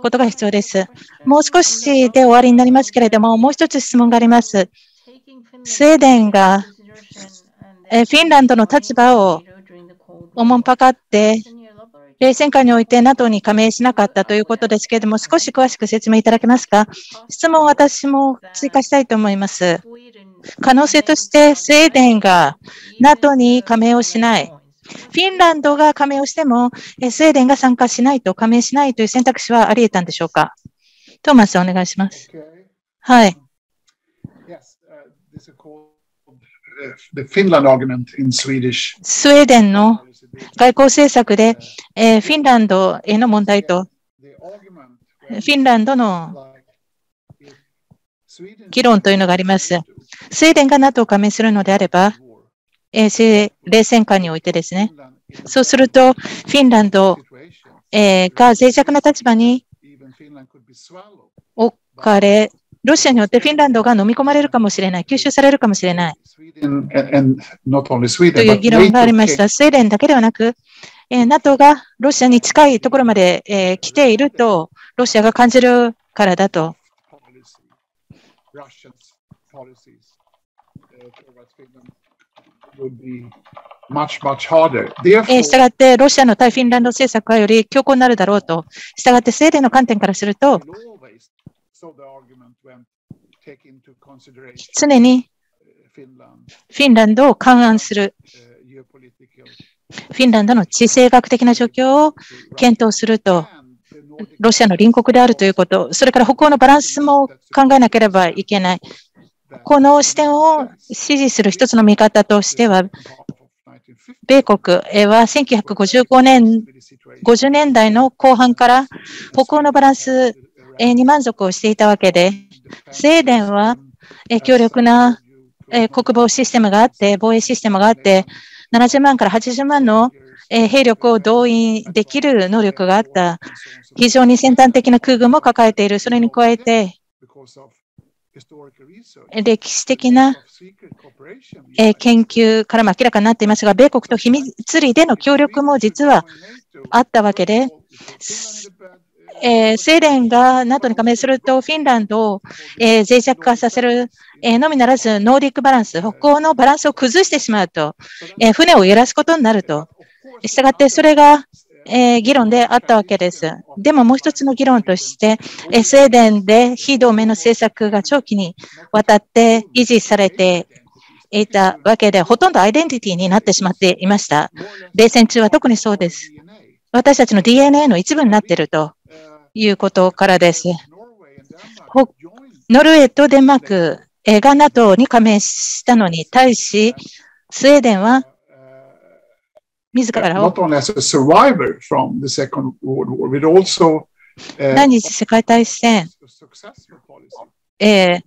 ことが必要です。もう少しで終わりになりますけれども、もう一つ質問があります。スウェーデンが、フィンランドの立場をおもんぱかって、冷戦下において NATO に加盟しなかったということですけれども、少し詳しく説明いただけますか？質問を私も追加したいと思います。可能性としてスウェーデンが NATO に加盟をしない。フィンランドが加盟をしても、スウェーデンが参加しないと加盟しないという選択肢はあり得たんでしょうか？トーマス、お願いします。はい。スウェーデンの外交政策で、えー、フィンランドへの問題と、フィンランドの議論というのがあります。スウェーデンが NATO 加盟するのであれば、えー、冷戦下においてですね、そうすると、フィンランド、えー、が脆弱な立場に置かれ、ロシアによってフィンランドが飲み込まれるかもしれない、吸収されるかもしれない。という議論がありました。スウェーデンだけではなく、えー、NATO がロシアに近いところまで、えー、来ていると、ロシアが感じるからだと。したがって、ロシアの対フィンランド政策はより強硬になるだろうと。したがって、スウェーデンの観点からすると、常にフィンランドを勘案する。フィンランドの地政学的な状況を検討すると、ロシアの隣国であるということ、それから北欧のバランスも考えなければいけない。この視点を支持する一つの見方としては、米国は1955年、50年代の後半から北欧のバランスに満足をしていたわけで、スウェーデンは強力な国防システムがあって、防衛システムがあって、70万から80万の兵力を動員できる能力があった、非常に先端的な空軍も抱えている。それに加えて、歴史的な研究からも明らかになっていますが、米国と秘密裏での協力も実はあったわけで、えー、スウェーデンが NATO に加盟すると、フィンランドを、えー、脆弱化させる、えー、のみならず、ノーディックバランス、北欧のバランスを崩してしまうと、えー、船を揺らすことになると。したがって、それが、えー、議論であったわけです。でももう一つの議論として、えー、スウェーデンで非同盟の政策が長期にわたって維持されていたわけで、ほとんどアイデンティティになってしまっていました。冷戦中は特にそうです。私たちの DNA の一部になっているということからです。ノルウェーとデンマークが NATO に加盟したのに対し、スウェーデンは自らを第二次世界大戦、えー、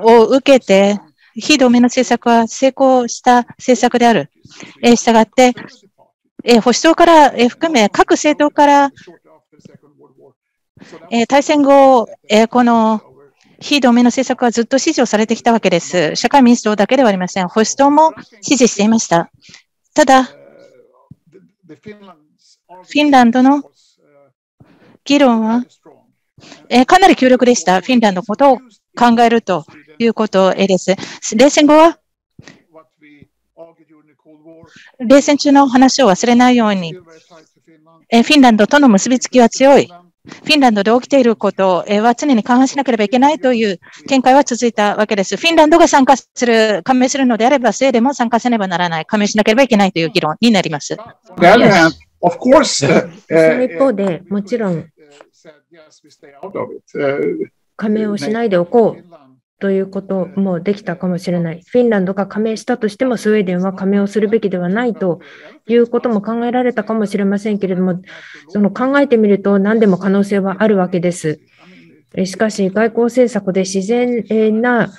を受けて、非同盟の政策は成功した政策である。えー、したがって、えー、保守党から、えー、含め各政党からえー、大戦後、えー、この非同盟の政策はずっと支持をされてきたわけです。社会民主党だけではありません。保守党も支持していました。ただ、フィンランドの議論は、えー、かなり強力でした。フィンランドのことを考えるということです。冷戦後は、冷戦中の話を忘れないように、えー、フィンランドとの結びつきは強い。フィンランドで起きていることは常に勘案しなければいけないという見解は続いたわけです。フィンランドが参加する、加盟するのであれば、スウェーデンも参加せねばならない、加盟しなければいけないという議論になります。その一方で、もちろん、加盟をしないでおこうということもできたかもしれない。フィンランドが加盟したとしても、スウェーデンは加盟をするべきではないということも考えられたかもしれませんけれども、その考えてみると何でも可能性はあるわけです。しかし、外交政策で自然な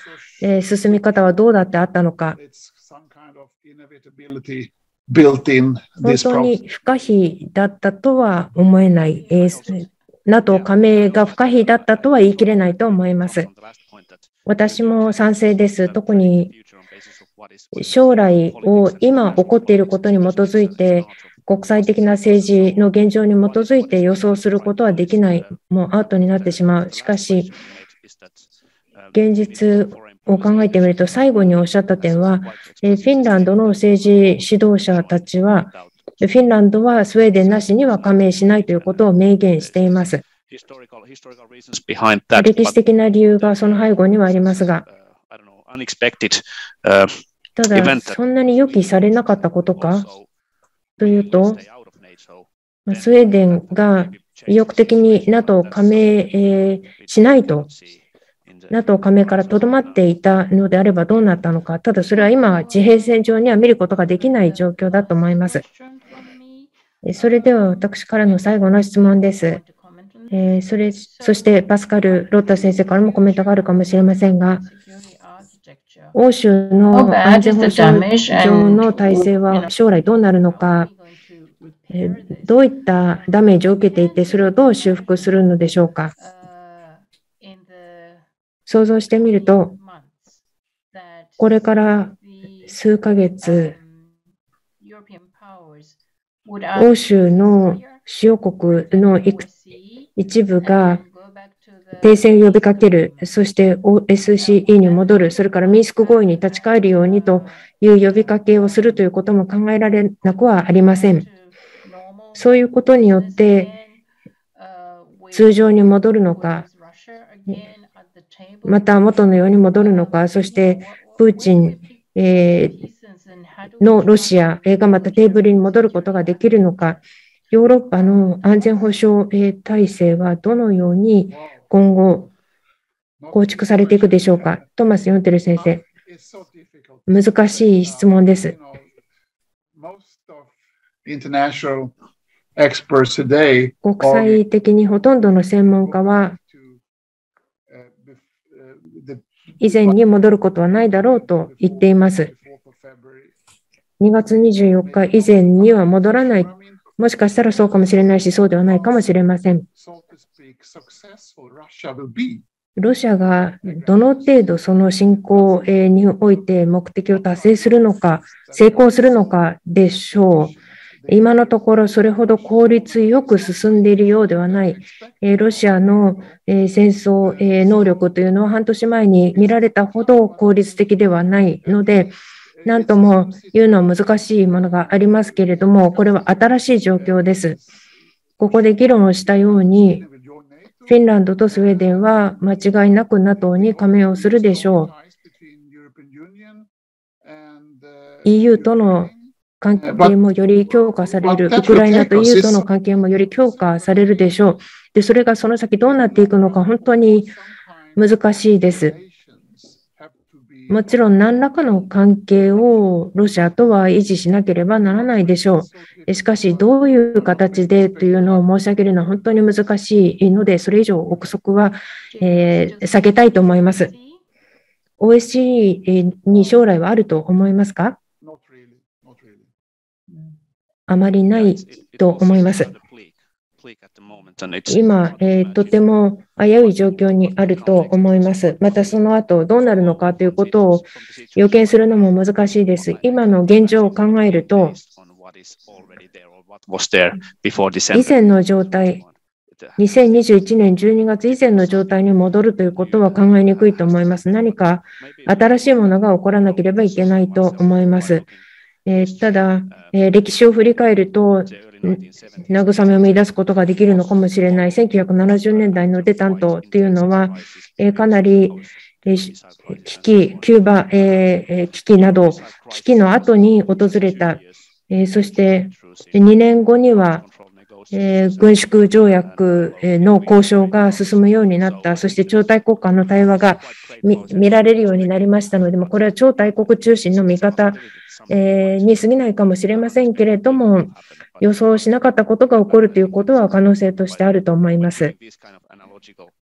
進み方はどうだってあったのか。本当に不可避だったとは思えない。NATO 加盟が不可避だったとは言い切れないと思います。私も賛成です。特に将来を今起こっていることに基づいて、国際的な政治の現状に基づいて予想することはできない、もうアートになってしまう。しかし、現実を考えてみると、最後におっしゃった点は、フィンランドの政治指導者たちは、フィンランドはスウェーデンなしには加盟しないということを明言しています。歴史的な理由がその背後にはありますが、ただ、そんなに予期されなかったことかというと、スウェーデンが意欲的に NATO 加盟しないと NATO 加盟からとどまっていたのであればどうなったのか、ただそれは今、地平線上には見ることができない状況だと思います。それでは私からの最後の質問です。えそれそしてパスカル・ロッタ先生からもコメントがあるかもしれませんが、欧州の安全保障上の体制は将来どうなるのか、どういったダメージを受けていて、それをどう修復するのでしょうか？想像してみると、これから数ヶ月、欧州の主要国の一部が停戦を呼びかける、そして OSCE に戻る、それからミンスク合意に立ち返るようにという呼びかけをするということも考えられなくはありません。そういうことによって通常に戻るのか、また元のように戻るのか、そしてプーチン、えのロシアがまたテーブルに戻ることができるのか、ヨーロッパの安全保障体制はどのように今後構築されていくでしょうか？トマス・ヨンテル先生、難しい質問です。国際的にほとんどの専門家は、以前に戻ることはないだろうと言っています。2月24日以前には戻らない。もしかしたらそうかもしれないし、そうではないかもしれません。ロシアがどの程度その侵攻において目的を達成するのか、成功するのかでしょう。今のところそれほど効率よく進んでいるようではない。ロシアの戦争能力というのは半年前に見られたほど効率的ではないので、何とも言うのは難しいものがありますけれども、これは新しい状況です。ここで議論をしたように、フィンランドとスウェーデンは間違いなく NATO に加盟をするでしょう。EU との関係もより強化される、ウクライナと EU との関係もより強化されるでしょう。で、それがその先どうなっていくのか本当に難しいです。もちろん何らかの関係をロシアとは維持しなければならないでしょう。しかし、どういう形でというのを申し上げるのは本当に難しいので、それ以上憶測は、えー、避けたいと思います。OSCE に将来はあると思いますか？あまりないと思います。今、えー、とても危うい状況にあると思います。またその後どうなるのかということを予見するのも難しいです。今の現状を考えると、以前の状態、2021年12月以前の状態に戻るということは考えにくいと思います。何か新しいものが起こらなければいけないと思います。えー、ただ、えー、歴史を振り返ると、慰めを見出すことができるのかもしれない。1970年代のデタントというのは、えー、かなり、えー、危機、キューバ、えー、危機など、危機の後に訪れた。えー、そして、2年後には、えー、軍縮条約の交渉が進むようになった、そして超大国間の対話が見られるようになりましたので、これは超大国中心の見方えー、に過ぎないかもしれませんけれども、予想しなかったことが起こるということは可能性としてあると思います。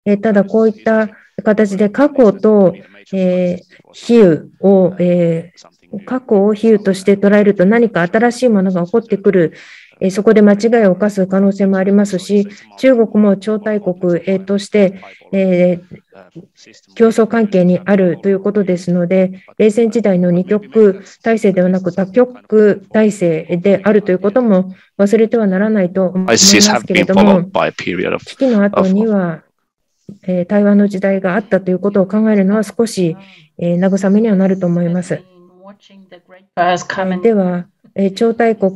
えー、ただ、こういった形で過去と、えー、比喩を、えー、過去を比喩として捉えると何か新しいものが起こってくる、そこで間違いを犯す可能性もありますし、中国も超大国として、え競争関係にあるということですので、冷戦時代の二極体制ではなく多極体制であるということも忘れてはならないと思いますけれども、危機の後には、え対話の時代があったということを考えるのは少し、え慰めにはなると思います。では、え超大国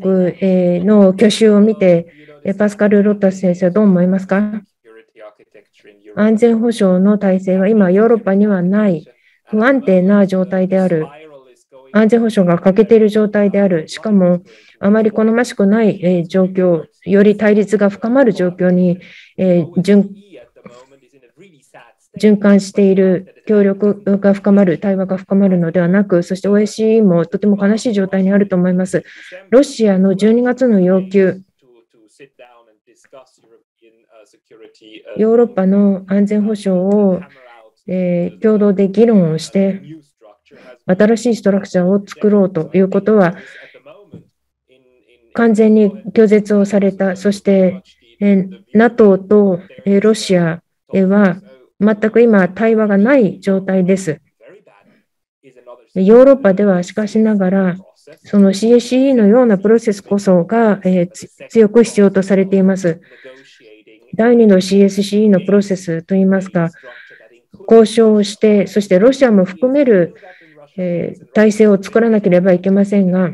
の去就を見て、パスカル・ロッタス先生はどう思いますか？安全保障の体制は今、ヨーロッパにはない不安定な状態である。安全保障が欠けている状態である。しかも、あまり好ましくない状況、より対立が深まる状況に循循環している、協力が深まる、対話が深まるのではなく、そして OSCE もとても悲しい状態にあると思います。ロシアの12月の要求、ヨーロッパの安全保障を、えー、共同で議論をして、新しいストラクチャーを作ろうということは、完全に拒絶をされた。そして、えー、NATO と、えー、ロシアは、全く今、対話がない状態です。ヨーロッパではしかしながら、その CSCE のようなプロセスこそが、えー、強く必要とされています。第2の CSCE のプロセスといいますか、交渉をして、そしてロシアも含める、えー、体制を作らなければいけませんが、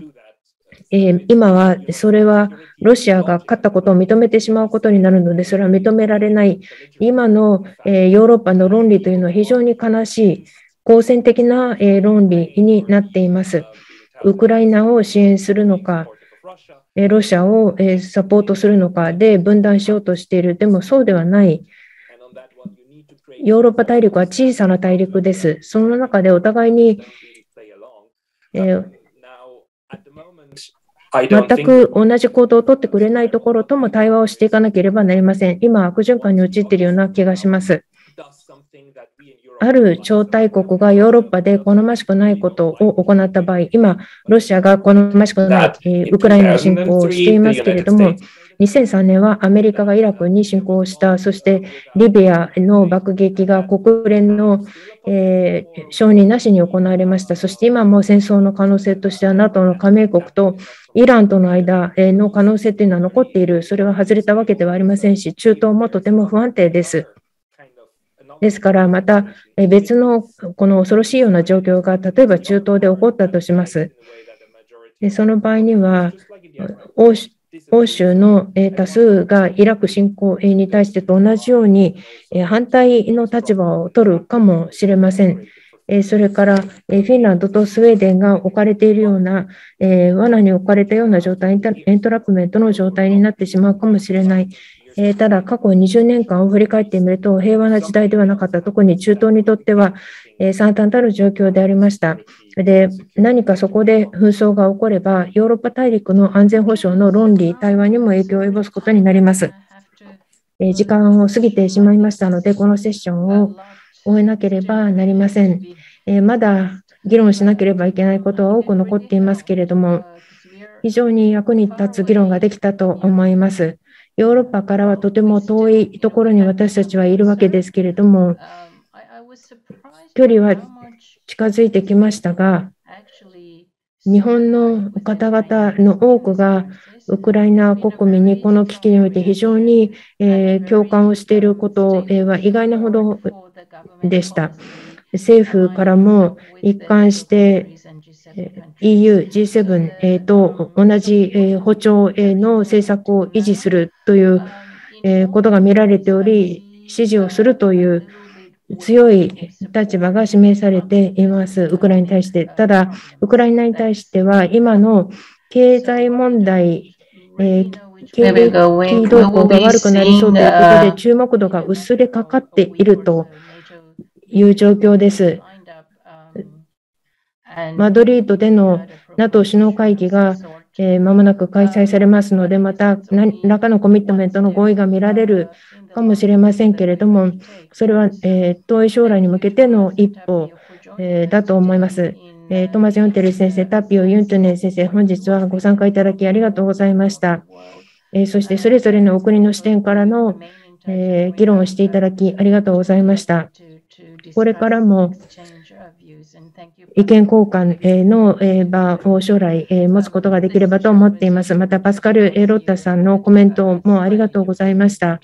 えー、今はそれはロシアが勝ったことを認めてしまうことになるので、それは認められない。今の、えー、ヨーロッパの論理というのは非常に悲しい、好戦的な、えー、論理になっています。ウクライナを支援するのか、えロシアを、えサポートするのかで分断しようとしている。でもそうではない。ヨーロッパ大陸は小さな大陸です。その中でお互いに、えー全く同じ行動をとってくれないところとも対話をしていかなければなりません。今、悪循環に陥っているような気がします。ある超大国がヨーロッパで好ましくないことを行った場合、今、ロシアが好ましくない、えウクライナ侵攻をしていますけれども、2003年はアメリカがイラクに侵攻した、そしてリビアの爆撃が国連の、えー、承認なしに行われました。そして今も戦争の可能性としては NATO の加盟国とイランとの間の可能性というのは残っている。それは外れたわけではありませんし、中東もとても不安定です。ですから、また別のこの恐ろしいような状況が、例えば中東で起こったとします。その場合には、欧州の多数がイラク侵攻に対してと同じように反対の立場を取るかもしれません。それからフィンランドとスウェーデンが置かれているような、罠に置かれたような状態、エントラップメントの状態になってしまうかもしれない。えただ、過去20年間を振り返ってみると、平和な時代ではなかった、特に中東にとっては、え惨憺たる状況でありました。で、何かそこで紛争が起これば、ヨーロッパ大陸の安全保障の論理、対話にも影響を及ぼすことになります。え時間を過ぎてしまいましたので、このセッションを終えなければなりません。えまだ議論しなければいけないことは多く残っていますけれども、非常に役に立つ議論ができたと思います。ヨーロッパからはとても遠いところに私たちはいるわけですけれども、距離は近づいてきましたが、日本の方々の多くがウクライナ国民にこの危機において非常に、え共感をしていることは意外なほどでした。政府からも一貫して EU、G7 と同じ歩調の政策を維持するということが見られており、支持をするという強い立場が示されています、ウクライナに対して。ただ、ウクライナに対しては、今の経済問題、経済動向が悪くなりそうということで、注目度が薄れかかっているという状況です。マドリードでの NATO 首脳会議がえー、間もなく開催されますので、また何らかのコミットメントの合意が見られるかもしれませんけれども、それは、えー、遠い将来に向けての一歩、えー、だと思います。えー、トマス・ヨンテル先生、タピオ・ユントゥネン先生、本日はご参加いただきありがとうございました。えー、そしてそれぞれのお国の視点からの、えー、議論をしていただきありがとうございました。これからも意見交換の場を将来持つことができればと思っています。また、パスカル・ロッタさんのコメントもありがとうございました。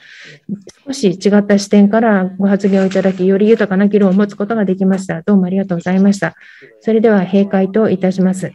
少し違った視点からご発言をいただき、より豊かな議論を持つことができました。どうもありがとうございました。それでは閉会といたします。